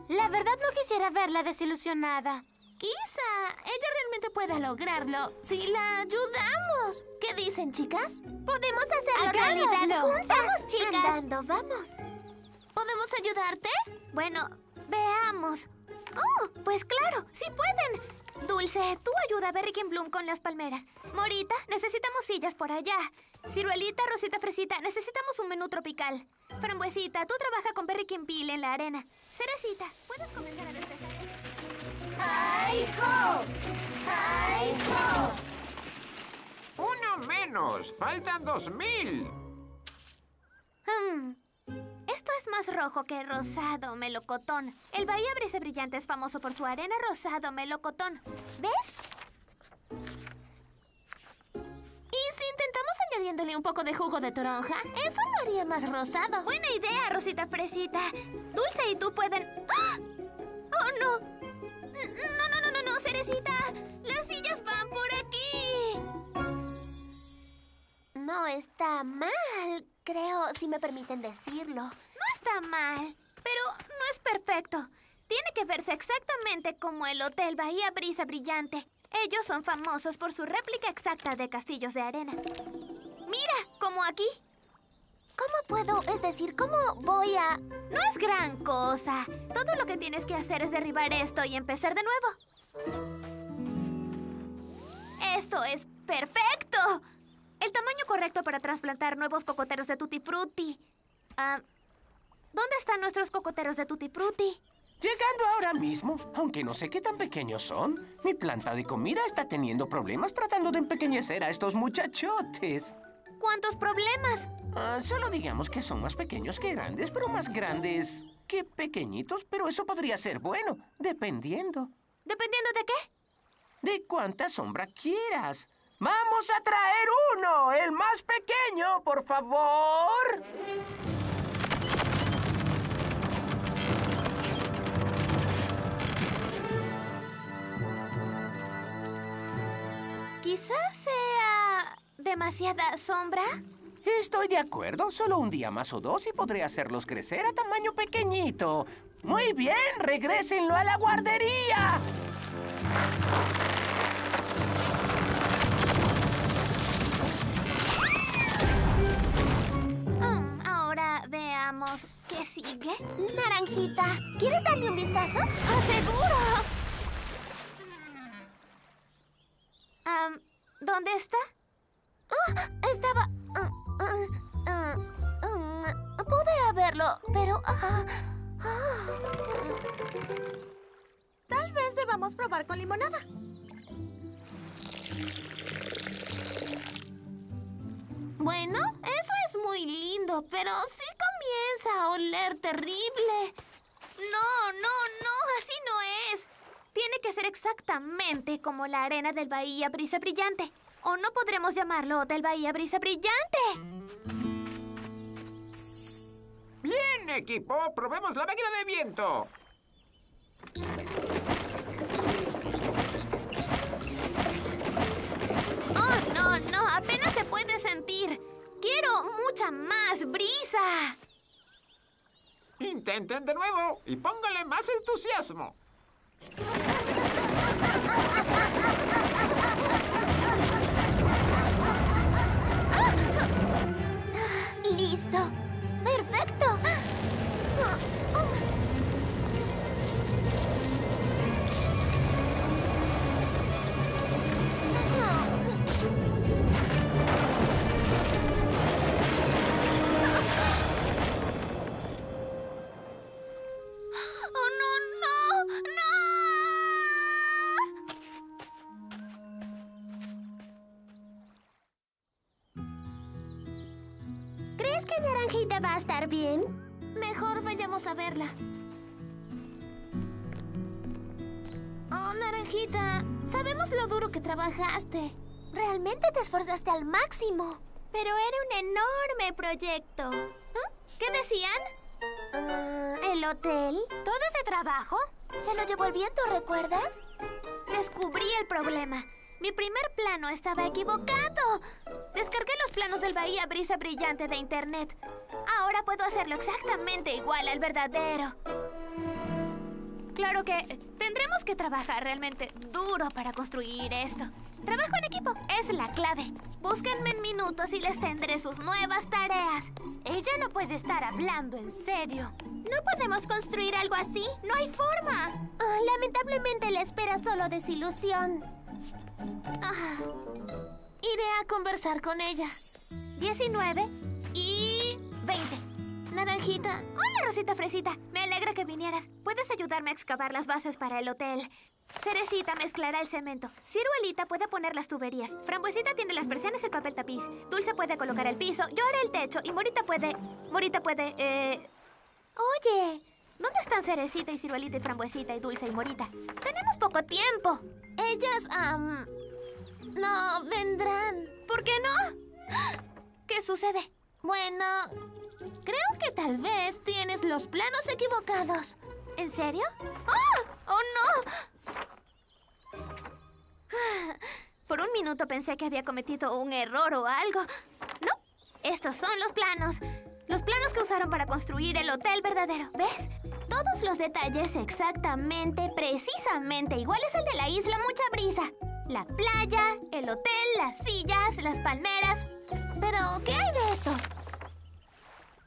La verdad no quisiera verla desilusionada. Quizá ella realmente pueda lograrlo si la ayudamos. ¿Qué dicen, chicas? Podemos hacerlo Hagámoslo. realidad juntas. Vamos, chicas. Andando, vamos. ¿Podemos ayudarte? Bueno, veamos. Oh, pues claro, sí pueden. Dulce, tú ayuda a Berry King Bloom con las palmeras. Morita, necesitamos sillas por allá. Ciruelita, Rosita Fresita, necesitamos un menú tropical. Frambuesita, tú trabaja con Berry King Peel en la arena. Cerecita, ¿puedes comenzar a despejar? ¡Hi-ho! ¡Hi-ho! Uno menos. Faltan dos mil. Hmm, Esto es más rojo que rosado melocotón. El Bahía Brisa Brillante es famoso por su arena rosado melocotón. ¿Ves? ¿Y si intentamos añadiéndole un poco de jugo de toronja? Eso lo haría más rosado. Buena idea, Rosita Fresita. Dulce y tú pueden... ¡Ah! ¡Oh, no! No, no, no, no, no, Cerecita. Las sillas van por aquí. No está mal, creo, si me permiten decirlo. No está mal, pero no es perfecto. Tiene que verse exactamente como el Hotel Bahía Brisa Brillante. Ellos son famosos por su réplica exacta de castillos de arena. Mira, como aquí. ¿Cómo puedo? Es decir, ¿cómo voy a...? No es gran cosa. Todo lo que tienes que hacer es derribar esto y empezar de nuevo. ¡Esto es perfecto! El tamaño correcto para trasplantar nuevos cocoteros de Tutti Frutti. Ah, ¿Dónde están nuestros cocoteros de Tutti Frutti? Llegando ahora mismo, aunque no sé qué tan pequeños son, mi planta de comida está teniendo problemas tratando de empequeñecer a estos muchachotes. ¿Cuántos problemas? Ah, solo digamos que son más pequeños que grandes, pero más grandes que pequeñitos, pero eso podría ser bueno, dependiendo. ¿Dependiendo de qué? De cuánta sombra quieras. ¡Vamos a traer uno! ¡El más pequeño, por favor! Quizás sea demasiada sombra. Estoy de acuerdo. Solo un día más o dos y podré hacerlos crecer a tamaño pequeñito. Muy bien, regrésenlo a la guardería. ¿qué sigue? Naranjita, ¿quieres darle un vistazo? ¡Ah, ¡Aseguro! Um, ¿Dónde está? Oh, estaba... Ah, mm, pude haberlo, pero... Tal vez debamos probar con limonada. Bueno, eso es muy lindo, pero sí comienza a oler terrible. No, no, no, así no es. Tiene que ser exactamente como la arena del Bahía Brisa Brillante. O no podremos llamarlo Hotel Bahía Brisa Brillante. Bien, equipo, probemos la máquina de viento. Apenas se puede sentir. Quiero mucha más brisa. Intenten de nuevo y póngale más entusiasmo. Listo. Perfecto. ¿Crees que Naranjita va a estar bien? Mejor vayamos a verla. Oh, Naranjita, sabemos lo duro que trabajaste. Realmente te esforzaste al máximo. Pero era un enorme proyecto. ¿Qué decían? Ah, ¿El hotel? ¿Todo ese trabajo? Se lo llevó el viento, ¿recuerdas? Descubrí el problema. Mi primer plano estaba equivocado. Descargué los planos del Bahía Brisa Brillante de Internet. Ahora puedo hacerlo exactamente igual al verdadero. Claro que tendremos que trabajar realmente duro para construir esto. Trabajo en equipo es la clave. Búsquenme en minutos y les tendré sus nuevas tareas. Ella no puede estar hablando en serio. No podemos construir algo así. No hay forma. Lamentablemente la espera solo desilusión. Ah, iré a conversar con ella. 19 y 20. Naranjita, Hola, Rosita Fresita. Me alegra que vinieras. ¿Puedes ayudarme a excavar las bases para el hotel? Cerecita mezclará el cemento. Ciruelita puede poner las tuberías. Frambuesita tiene las persianas y el papel tapiz. Dulce puede colocar el piso. Yo haré el techo. Y Morita puede... Morita puede... Eh... Oye, ¿dónde están Cerecita y Ciruelita y Frambuesita y Dulce y Morita? Tenemos poco tiempo. ellas, am, no vendrán. ¿Por qué no? ¿Qué sucede? Bueno, creo que tal vez tienes los planos equivocados. ¿En serio? ¡Ah! ¡Oh, no! Por un minuto pensé que había cometido un error o algo. No, estos son los planos. Los planos que usaron para construir el hotel verdadero. ¿Ves? Todos los detalles exactamente, precisamente iguales al de la isla Mucha Brisa. La playa, el hotel, las sillas, las palmeras. Pero, ¿qué hay de estos?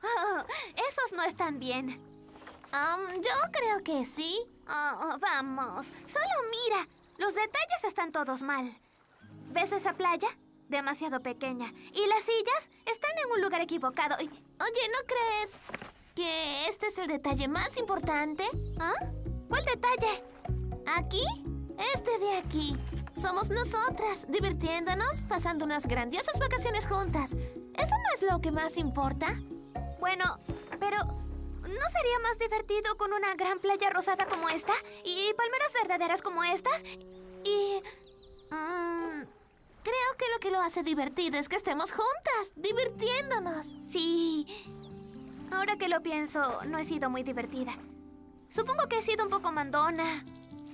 Oh, esos no están bien. Am, yo creo que sí. Oh, vamos, solo mira. Los detalles están todos mal. ¿Ves esa playa? Demasiado pequeña. Y las sillas están en un lugar equivocado. Y... Oye, ¿no crees que este es el detalle más importante? ¿Ah? ¿Cuál detalle? ¿Aquí? Este de aquí. Somos nosotras, divirtiéndonos, pasando unas grandiosas vacaciones juntas. ¿Eso no es lo que más importa? Bueno, pero ¿no sería más divertido con una gran playa rosada como esta? ¿Y palmeras verdaderas como estas? Y... Mm, creo que lo que lo hace divertido es que estemos juntas, divirtiéndonos. Sí. Ahora que lo pienso, no he sido muy divertida. Supongo que he sido un poco mandona.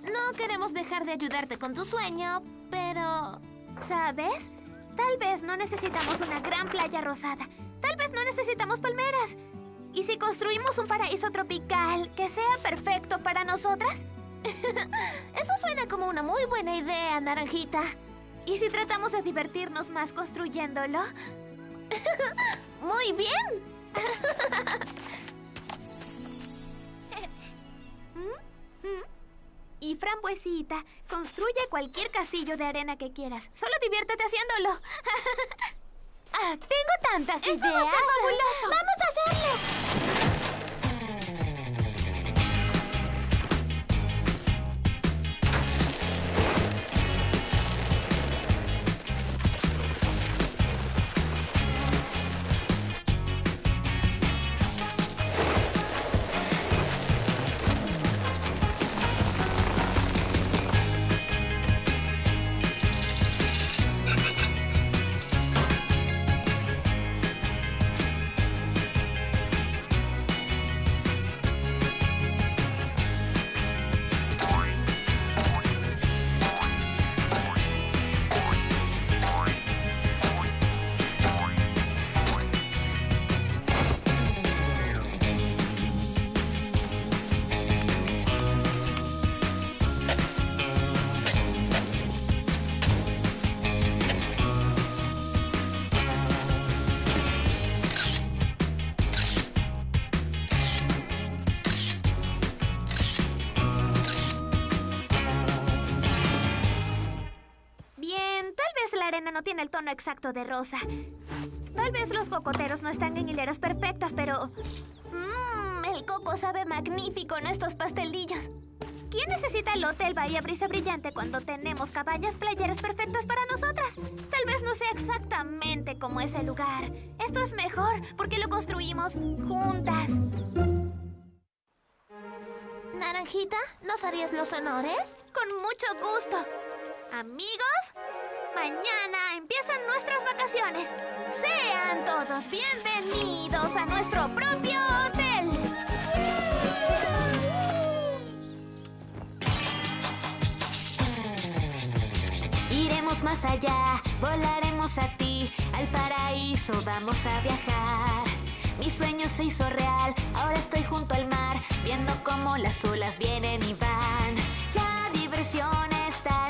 No queremos dejar de ayudarte con tu sueño, pero... ¿Sabes? Tal vez no necesitamos una gran playa rosada. Tal vez no necesitamos palmeras. ¿Y si construimos un paraíso tropical que sea perfecto para nosotras? Eso suena como una muy buena idea, Naranjita. ¿Y si tratamos de divertirnos más construyéndolo? muy bien. Y frambuesita. Construye cualquier castillo de arena que quieras. Solo diviértete haciéndolo. ah, tengo tantas ¡Esto ideas. va a ser! ¡Vamos a hacerlo! Exacto de rosa. Tal vez los cocoteros no están en hileras perfectas, pero... Mmm, el coco sabe magnífico en estos pastelillos. ¿Quién necesita el hotel Bahía Brisa Brillante cuando tenemos cabañas playeras perfectas para nosotras? Tal vez no sea exactamente como ese lugar. Esto es mejor porque lo construimos juntas. Naranjita, ¿nos harías los honores? Con mucho gusto. Amigos, mañana empiezan nuestras vacaciones. Sean todos bienvenidos a nuestro propio hotel. Iremos más allá, volaremos a ti, al paraíso vamos a viajar. Mi sueño se hizo real, ahora estoy junto al mar, viendo cómo las olas vienen y van. La diversión está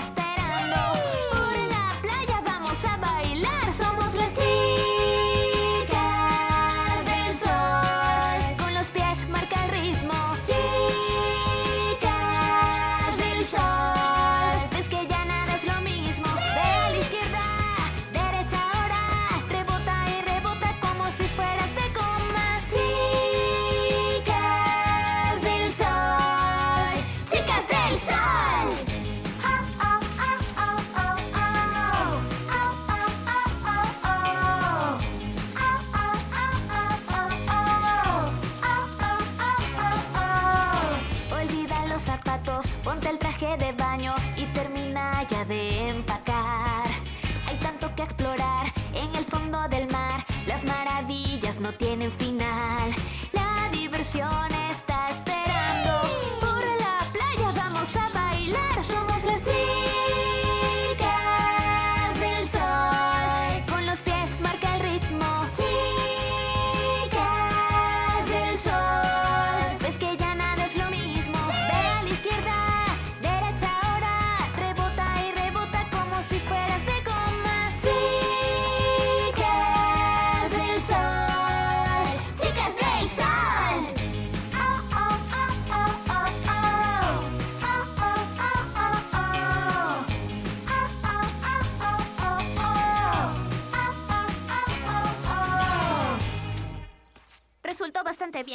maravillas no tienen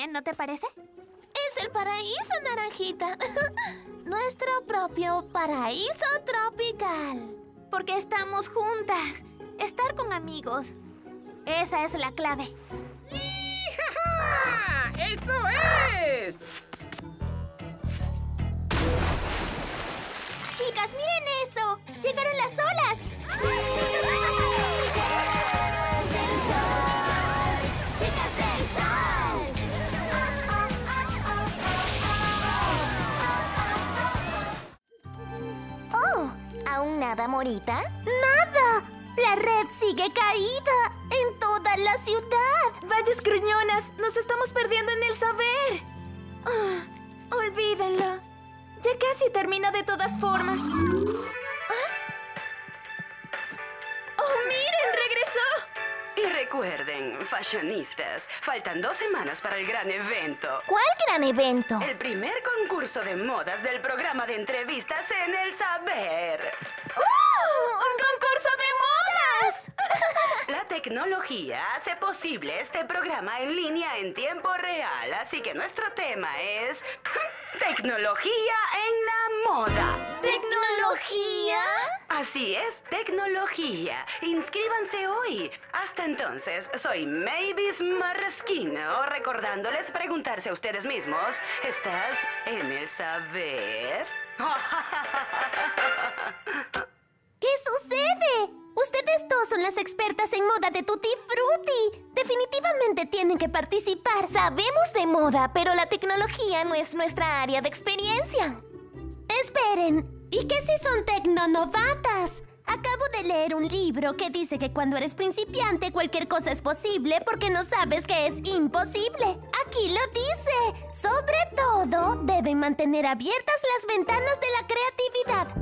bien, ¿no te parece? Es el paraíso, Naranjita. Nuestro propio paraíso tropical. Porque estamos juntas. Estar con amigos. Esa es la clave. ¡Ja! ¡Eso es! Chicas, miren eso. Llegaron las olas. Chicas ¿aún nada, Morita? ¡Nada! La red sigue caída en toda la ciudad. Vayas gruñonas, nos estamos perdiendo en el saber. Ah, olvídenlo. Ya casi termina de todas formas. Ah. ¡Oh, miren! ¡Regresó! Y Recuerden, fashionistas, faltan dos semanas para el gran evento. ¿Cuál gran evento? El primer concurso de modas del programa de entrevistas en el saber. ¡Uh! ¡Un concurso de La tecnología hace posible este programa en línea en tiempo real, así que nuestro tema es tecnología en la moda. ¿Tecnología? Así es, tecnología. Inscríbanse hoy. Hasta entonces, soy Mavis Marresquino, recordándoles preguntarse a ustedes mismos, ¿estás en el saber? ¿Qué sucede? Ustedes dos son las expertas en moda de Tutti Frutti. Definitivamente tienen que participar. Sabemos de moda, pero la tecnología no es nuestra área de experiencia. Esperen, ¿y qué si son tecnonovatas? Acabo de leer un libro que dice que cuando eres principiante cualquier cosa es posible porque no sabes que es imposible. Aquí lo dice. Sobre todo, deben mantener abiertas las ventanas de la creatividad.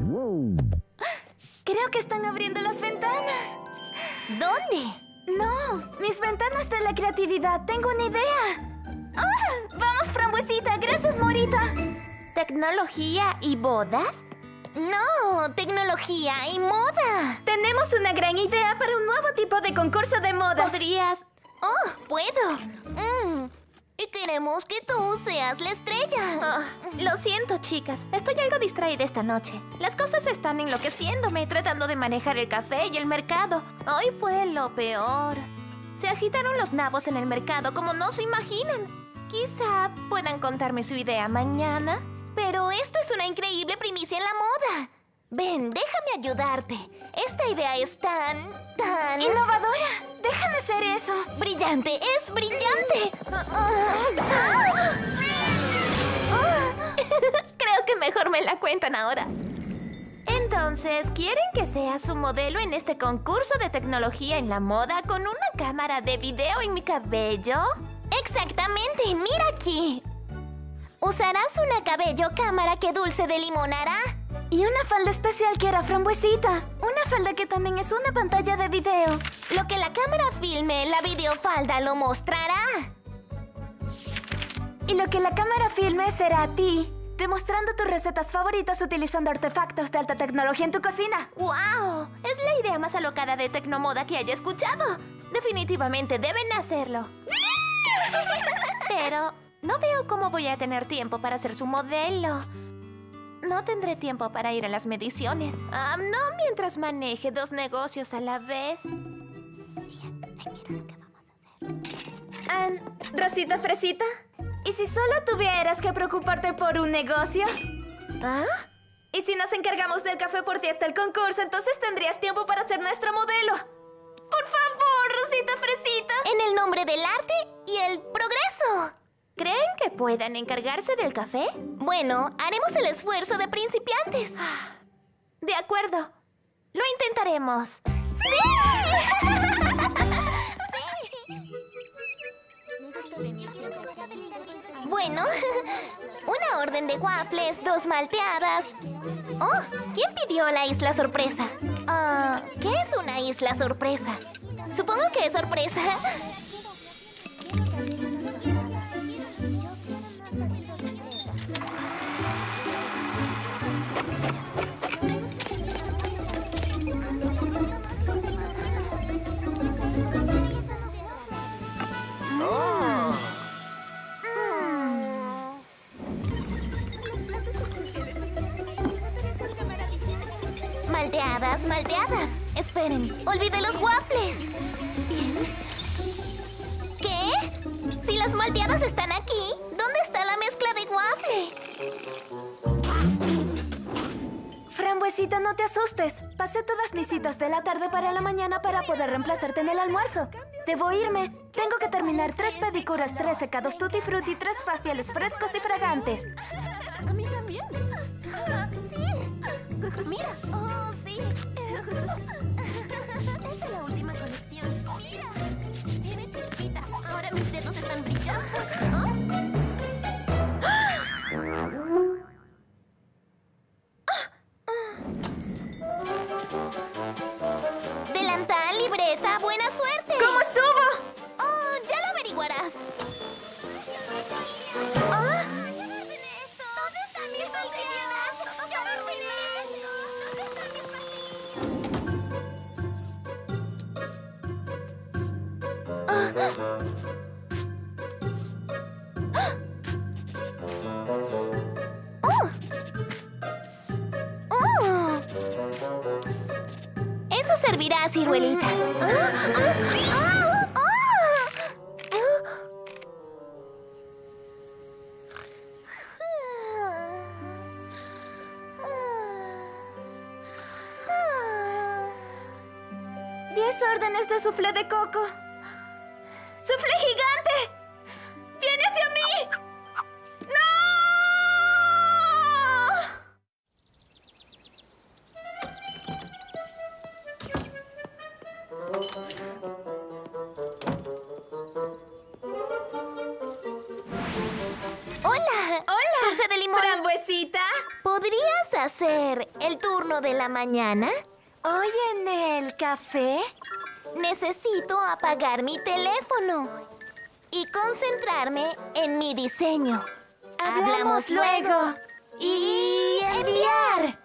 Creo que están abriendo las ventanas. ¿Dónde? No, mis ventanas de la creatividad. Tengo una idea. ¡Ah! ¡Vamos, frambuesita! ¡Gracias, Morita! ¿Tecnología y bodas? No, tecnología y moda. Tenemos una gran idea para un nuevo tipo de concurso de modas. ¿Podrías? Oh, puedo. Mm. Y queremos que tú seas la estrella. Ah, lo siento, chicas. Estoy algo distraída esta noche. Las cosas están enloqueciéndome tratando de manejar el café y el mercado. Hoy fue lo peor. Se agitaron los nabos en el mercado como no se imaginan. Quizá puedan contarme su idea mañana. Pero esto es una increíble primicia en la moda. Ven, déjame ayudarte. Esta idea es tan... tan... ¡Innovadora! ¡Déjame hacer eso! ¡Brillante! ¡Es brillante! Creo que mejor me la cuentan ahora. Entonces, ¿quieren que sea su modelo en este concurso de tecnología en la moda con una cámara de video en mi cabello? Exactamente, mira aquí. Usarás una cabello cámara que Dulce de Limón hará. Y una falda especial que era frambuesita. Una falda que también es una pantalla de video. Lo que la cámara filme, la videofalda lo mostrará. Y lo que la cámara filme será a ti, demostrando tus recetas favoritas utilizando artefactos de alta tecnología en tu cocina. ¡Wow! Es la idea más alocada de tecnomoda que haya escuchado. Definitivamente deben hacerlo. Pero no veo cómo voy a tener tiempo para ser su modelo. No tendré tiempo para ir a las mediciones. Ah, no mientras maneje dos negocios a la vez. Ah, Rosita Fresita, ¿y si solo tuvieras que preocuparte por un negocio? ¿Ah? ¿Y si nos encargamos del café por ti hasta el concurso, entonces tendrías tiempo para ser nuestra modelo? ¡Por favor, Rosita Fresita! En el nombre del arte y el progreso. ¿Creen que puedan encargarse del café? Bueno, haremos el esfuerzo de principiantes. De acuerdo. Lo intentaremos. Bueno, una orden de waffles, dos malteadas. Oh, ¿quién pidió la isla sorpresa? Ah, ¿qué es una isla sorpresa? Supongo que es sorpresa. Malteadas, malteadas. Esperen, olvidé los waffles. Bien. ¿Qué? Si las malteadas están aquí, ¿dónde está la mezcla de waffles? Frambuesita, no te asustes. Pasé todas mis citas de la tarde para la mañana para poder reemplazarte en el almuerzo. Debo irme. Tengo que terminar tres pedicuras, tres secados tutti frutti, tres faciales frescos y fragantes. A mí también. Sí. Mira. Oh, sí. Esta es la última colección. Mira. Tiene chispitas. Ahora mis dedos están brillando. Delantal, mañana? ¿Hoy en el café? Necesito apagar mi teléfono y concentrarme en mi diseño. Hablamos luego. Y enviar.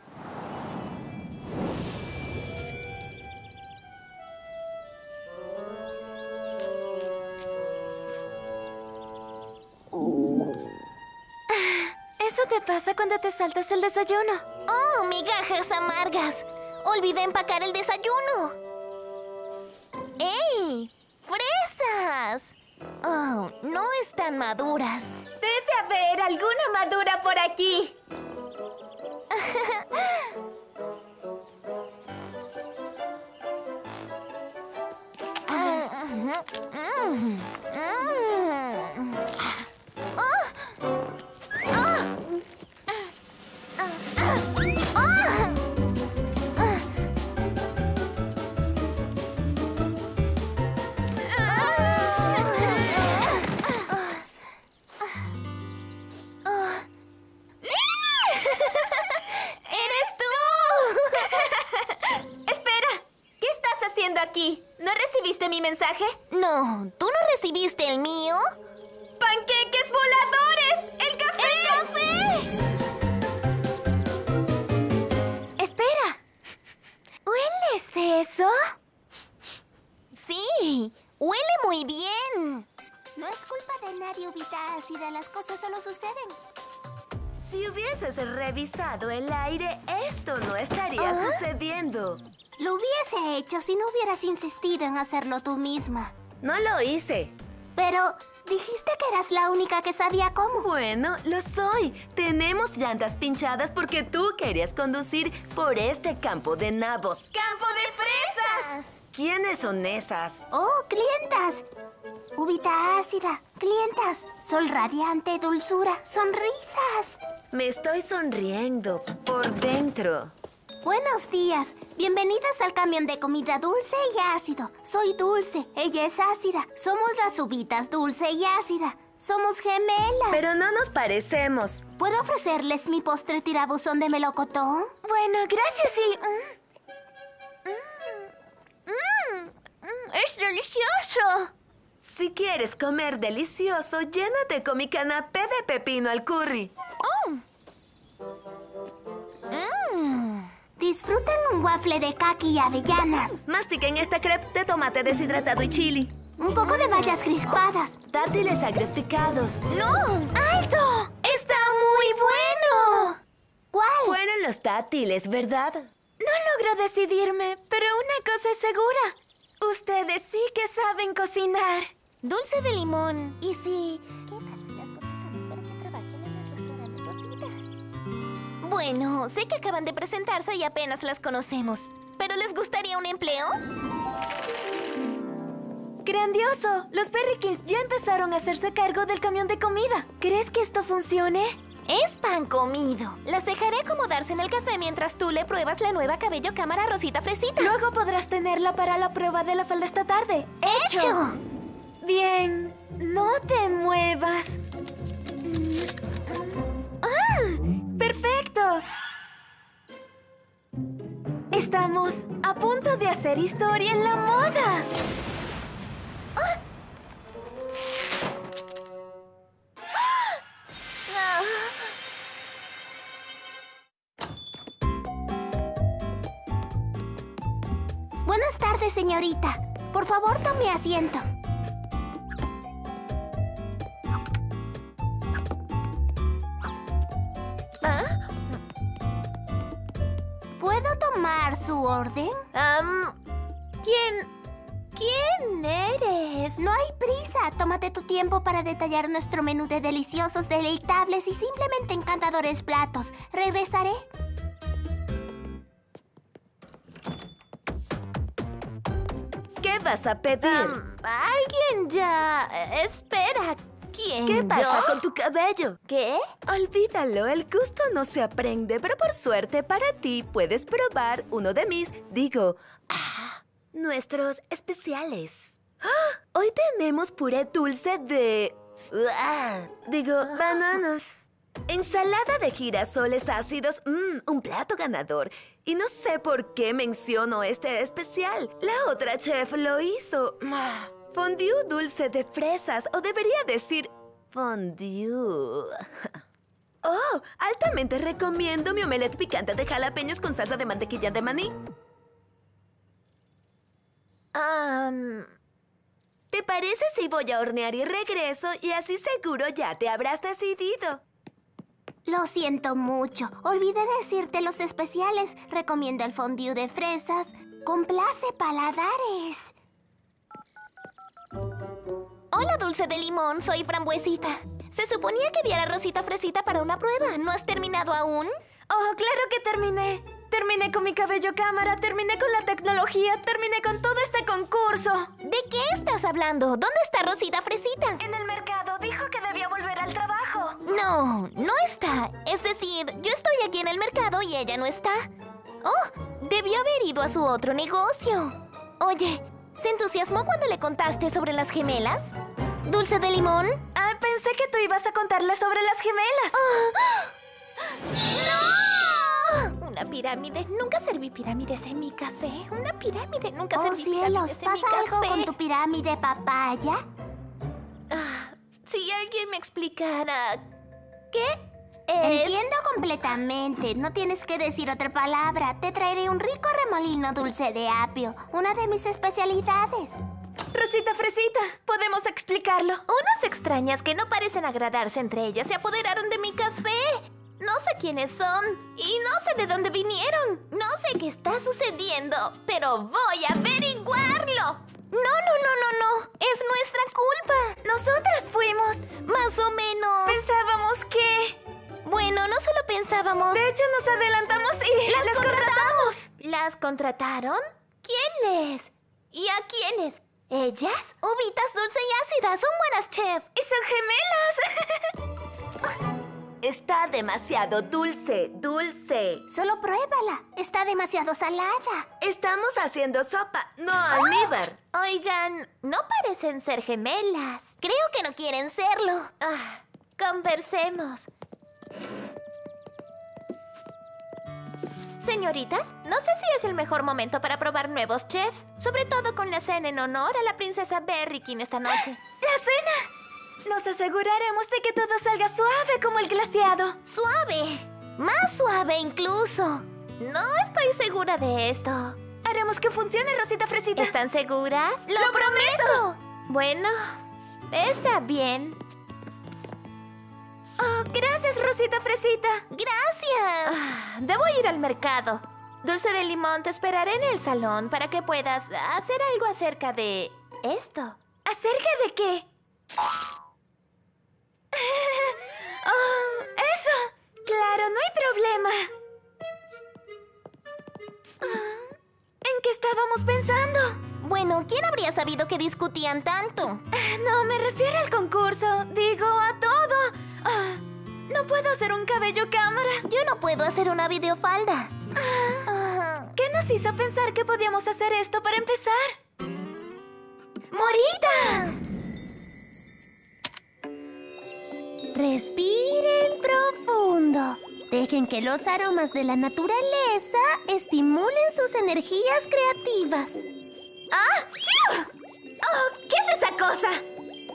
Pasa cuando te saltas el desayuno. ¡Oh, migajas amargas! Olvidé empacar el desayuno. ¡Ey! ¡Fresas! Oh, no están maduras. Debe haber alguna madura por aquí. Mm, mm. Recibiste mi mensaje? No, ¿tú no recibiste el mío? ¡Panqueques voladores! ¡El café! ¡El café! Espera. ¿Hueles eso? Sí, huele muy bien. No es culpa de nadie, Ubita ácida. Las cosas solo suceden. Si hubieses revisado el aire, esto no estaría ¿Ah? sucediendo. Lo hubiese hecho si no hubieras insistido en hacerlo tú misma. No lo hice. Pero dijiste que eras la única que sabía cómo. Bueno, lo soy. Tenemos llantas pinchadas porque tú querías conducir por este campo de nabos. ¡Campo de fresas! ¿Quiénes son esas? Oh, clientas. Ubita ácida, clientas. Sol radiante, dulzura, sonrisas. Me estoy sonriendo por dentro. Buenos días. Bienvenidas al camión de comida dulce y ácido. Soy dulce, ella es ácida. Somos las ubitas dulce y ácida. Somos gemelas. Pero no nos parecemos. ¿Puedo ofrecerles mi postre tirabuzón de melocotón? Bueno, gracias y... mm, mm, mm, ¡Es delicioso! Si quieres comer delicioso, llénate con mi canapé de pepino al curry. Mmm. Disfruten un waffle de kaki y avellanas. Mastiquen este crepe de tomate deshidratado y chili. Un poco de bayas crispadas. Dátiles agrios picados. ¡No! ¡Alto! ¡Está muy bueno! ¿Cuál? Fueron los dátiles, ¿verdad? No logro decidirme, pero una cosa es segura. Ustedes sí que saben cocinar. Dulce de limón. ¿Y si... ¿Qué tal si Bueno, sé que acaban de presentarse y apenas las conocemos. ¿Pero les gustaría un empleo? ¡Grandioso! Los Berrykins ya empezaron a hacerse cargo del camión de comida. ¿Crees que esto funcione? Es pan comido. Las dejaré acomodarse en el café mientras tú le pruebas la nueva cabello cámara Rosita Fresita. Luego podrás tenerla para la prueba de la falda esta tarde. ¡Hecho! Bien, no te muevas. ¡Ah! ¡Perfecto! Estamos a punto de hacer historia en la moda. Buenas tardes, señorita. Por favor, tome asiento. Tomar su orden? ¿Quién... ¿Quién eres? No hay prisa. Tómate tu tiempo para detallar nuestro menú de deliciosos, deleitables y simplemente encantadores platos. Regresaré. ¿Qué vas a pedir? alguien ya... eh, Espera, ¿quién? ¿Qué pasa ¿Yo? con tu cabello? ¿Qué? Olvídalo, el gusto no se aprende, pero por suerte para ti puedes probar uno de mis, digo, ah, nuestros especiales. ¡Ah! Hoy tenemos puré dulce de... ah, digo, bananas. Ensalada de girasoles ácidos, mmm, un plato ganador. Y no sé por qué menciono este especial. La otra chef lo hizo. Ah, Fondue dulce de fresas, o debería decir fondue. Oh, altamente recomiendo mi omelette picante de jalapeños con salsa de mantequilla de maní. ¿Te parece si voy a hornear y regreso y así seguro ya te habrás decidido? Lo siento mucho. Olvidé decirte los especiales. Recomiendo el fondue de fresas. Complace paladares. Hola, dulce de limón. Soy Frambuesita. Se suponía que viera Rosita Fresita para una prueba. ¿No has terminado aún? Oh, claro que terminé. Terminé con mi cabello cámara, terminé con la tecnología, terminé con todo este concurso. ¿De qué estás hablando? ¿Dónde está Rosita Fresita? En el mercado dijo que debía volver al trabajo. No, no está. Es decir, yo estoy aquí en el mercado y ella no está. Oh, debió haber ido a su otro negocio. Oye, ¿se entusiasmó cuando le contaste sobre las gemelas? ¿Dulce de limón? Ah, pensé que tú ibas a contarle sobre las gemelas. ¡No! Una pirámide. Nunca serví pirámides en mi café. Una pirámide. Nunca Oh, serví cielos, pirámides en mi ¿pasa algo café. con tu pirámide papaya? Ah, si alguien me explicara... ¿Qué es? Entiendo completamente. No tienes que decir otra palabra. Te traeré un rico remolino dulce de apio, una de mis especialidades. Rosita Fresita, podemos explicarlo. Unas extrañas que no parecen agradarse entre ellas se apoderaron de mi café. No sé quiénes son y no sé de dónde vinieron. No sé qué está sucediendo, pero voy a averiguarlo. No, no, no, no, no. Es nuestra culpa. Nosotras fuimos. Más o menos. Pensábamos que... Bueno, no solo pensábamos. De hecho, nos adelantamos y las, las contratamos. ¿Las contrataron? ¿Quiénes? ¿Y a quiénes? ¿Ellas? Uvitas dulce y ácida. Son buenas, chef. Y son gemelas. Está demasiado dulce, dulce. Solo pruébala. Está demasiado salada. Estamos haciendo sopa, no almíbar. Oigan, no parecen ser gemelas. Creo que no quieren serlo. Ah, conversemos. Señoritas, no sé si es el mejor momento para probar nuevos chefs, sobre todo con la cena en honor a la princesa Berrykin esta noche. ¡La cena! Nos aseguraremos de que todo salga suave como el glaciado. ¡Suave! Más suave incluso. No estoy segura de esto. Haremos que funcione, Rosita Fresita. ¿Están seguras? ¡Lo prometo! Bueno, está bien. Oh, gracias, Rosita Fresita. Gracias. Ah, debo ir al mercado. Dulce de limón, te esperaré en el salón para que puedas hacer algo acerca de esto. ¿Acerca de qué? oh, eso. Claro, no hay problema. Ah, ¿En qué estábamos pensando? Bueno, ¿quién habría sabido que discutían tanto? No, me refiero al concurso. Digo, a todo. Ah, no puedo hacer un cabello cámara. Yo no puedo hacer una videofalda. Ah, ¿Qué nos hizo pensar que podíamos hacer esto para empezar? ¡Morita! Respiren profundo. Dejen que los aromas de la naturaleza estimulen sus energías creativas. ¡Ah! ¡Chiu! ¡Oh! ¿Qué es esa cosa?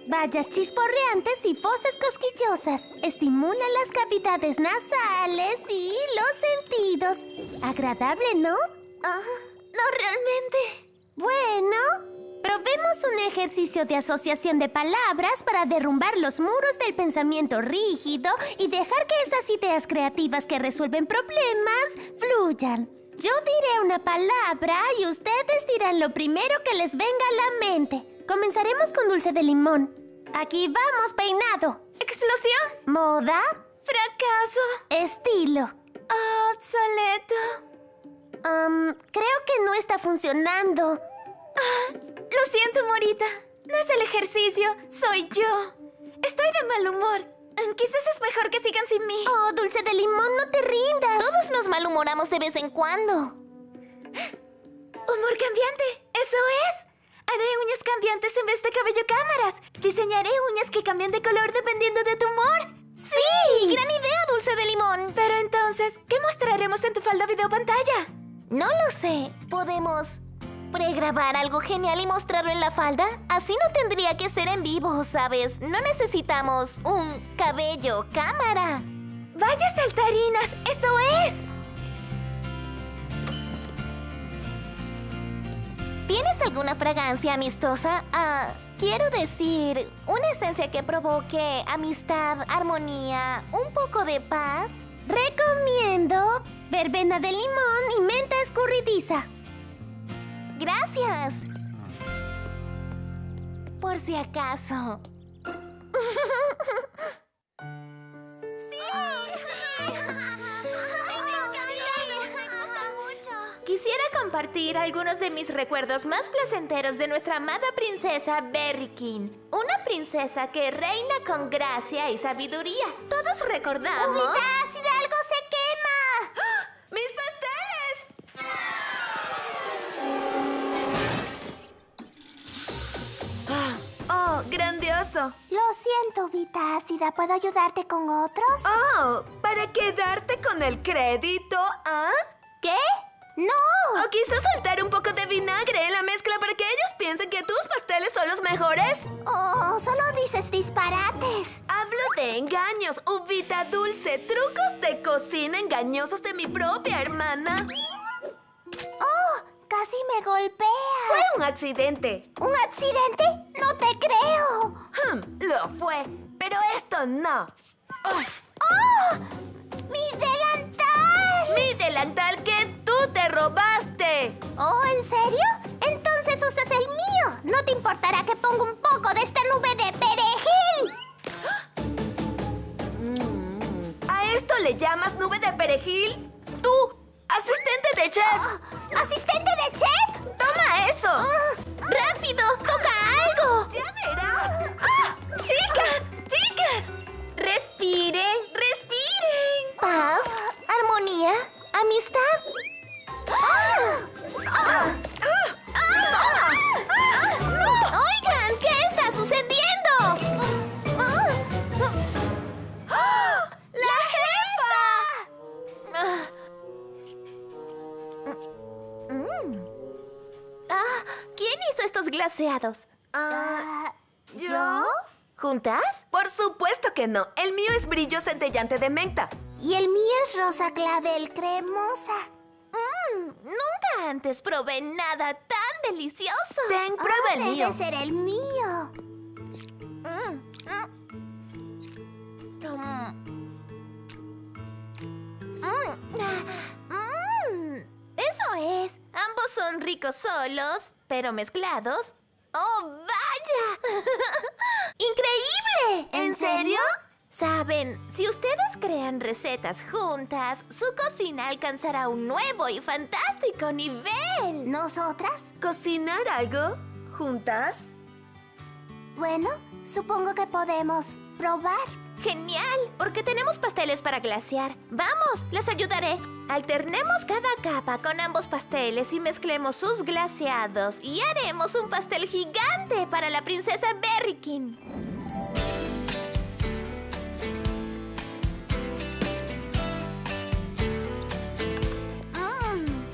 Vallas chisporreantes y fosas cosquillosas estimulan las cavidades nasales y los sentidos. Agradable, ¿no? Ah, no realmente. Bueno, probemos un ejercicio de asociación de palabras para derrumbar los muros del pensamiento rígido y dejar que esas ideas creativas que resuelven problemas fluyan. Yo diré una palabra y ustedes dirán lo primero que les venga a la mente. Comenzaremos con dulce de limón. Aquí vamos, peinado. ¿Explosión? Moda. ¿Fracaso? Estilo. Obsoleto. Um, creo que no está funcionando. Ah, lo siento, Morita. No es el ejercicio, soy yo. Estoy de mal humor. Quizás es mejor que sigan sin mí. Oh, dulce de limón, no te rindas. Todos nos malhumoramos de vez en cuando. Humor cambiante, eso es. Haré uñas cambiantes en vez de cabello cámaras. Diseñaré uñas que cambian de color dependiendo de tu humor. ¡Sí! ¡Gran idea, dulce de limón! Pero entonces, ¿qué mostraremos en tu falda video pantalla? No lo sé. ¿Podemos pregrabar algo genial y mostrarlo en la falda? Así no tendría que ser en vivo, ¿sabes? No necesitamos un cabello cámara. ¡Vaya saltarinas! ¡Eso es! ¿Tienes alguna fragancia amistosa? Ah, quiero decir, una esencia que provoque amistad, armonía, un poco de paz. Recomiendo verbena de limón y menta escurridiza. Gracias. Por si acaso. compartir algunos de mis recuerdos más placenteros de nuestra amada princesa Berry King. Una princesa que reina con gracia y sabiduría. Todos recordamos... ¡Humildad! ¡Si de algo se quema! ¡Mis pasteles! ¡Oh, grandioso! Lo siento, Vita Ácida. ¿Puedo ayudarte con otros? ¡Oh! ¿Para quedarte con el crédito? ¿Ah? ¿Qué? ¡No! O quizás soltar un poco de vinagre en la mezcla para que ellos piensen que tus pasteles son los mejores. Oh, solo dices disparates. Hablo de engaños, uvita dulce, trucos de cocina engañosos de mi propia hermana. ¡Oh! Casi me golpeas. Fue un accidente. ¿Un accidente? No te creo. Hmm, lo fue, pero esto no. Uf. ¡Oh! ¡Mi delantal! ¡Mi delantal que tú te robaste! ¿Oh, en serio? Entonces usas el mío. ¿No te importará que ponga un poco de esta nube de perejil? ¿A esto le llamas nube de perejil? ¡Tú! ¡Asistente de chef! Oh, ¿Asistente de chef? ¡Toma eso! Uh, ¡Rápido! ¡Toca algo! ¡Ya verás! ¡Ah! ¡Chicas! ¡Chicas! ¡Respiren! ¡Respiren! Paz, armonía, amistad. ¡Ah! Oigan, ¿qué está sucediendo? ¡La jefa! Ah, ¿quién hizo estos glaseados? Ah, ¿Yo? ¿Juntas? Por supuesto que no. El mío es brillo centellante de menta. Y el mío es rosa clavel cremosa. Mmm, nunca antes probé nada tan delicioso. Ten, prueba Oh, el mío. Debe ser el mío. Mm, mm. Mm, mm, Eso es. Ambos son ricos solos, pero mezclados. ¡Oh, vaya! ¡Increíble! ¿En serio? Saben, si ustedes crean recetas juntas, su cocina alcanzará un nuevo y fantástico nivel. ¿Nosotras? ¿Cocinar algo? ¿Juntas? Bueno, supongo que podemos probar. ¡Genial! Porque tenemos pasteles para glasear. ¡Vamos! Les ayudaré. Alternemos cada capa con ambos pasteles y mezclemos sus glaseados. Y haremos un pastel gigante para la princesa Berrykin. Mm.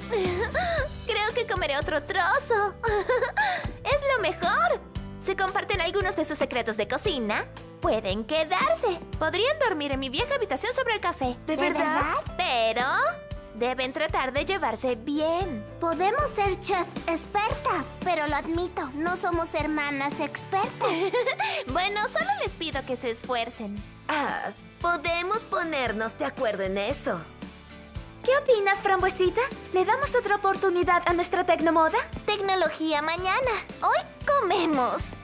Creo que comeré otro trozo. ¡Es lo mejor! Si comparten algunos de sus secretos de cocina, pueden quedarse. Podrían dormir en mi vieja habitación sobre el café. ¿De, verdad? Pero deben tratar de llevarse bien. Podemos ser chefs expertas, pero lo admito, no somos hermanas expertas. bueno, solo les pido que se esfuercen. Ah, podemos ponernos de acuerdo en eso. ¿Qué opinas, Frambuesita? ¿Le damos otra oportunidad a nuestra tecnomoda? Tecnología mañana. Hoy comemos.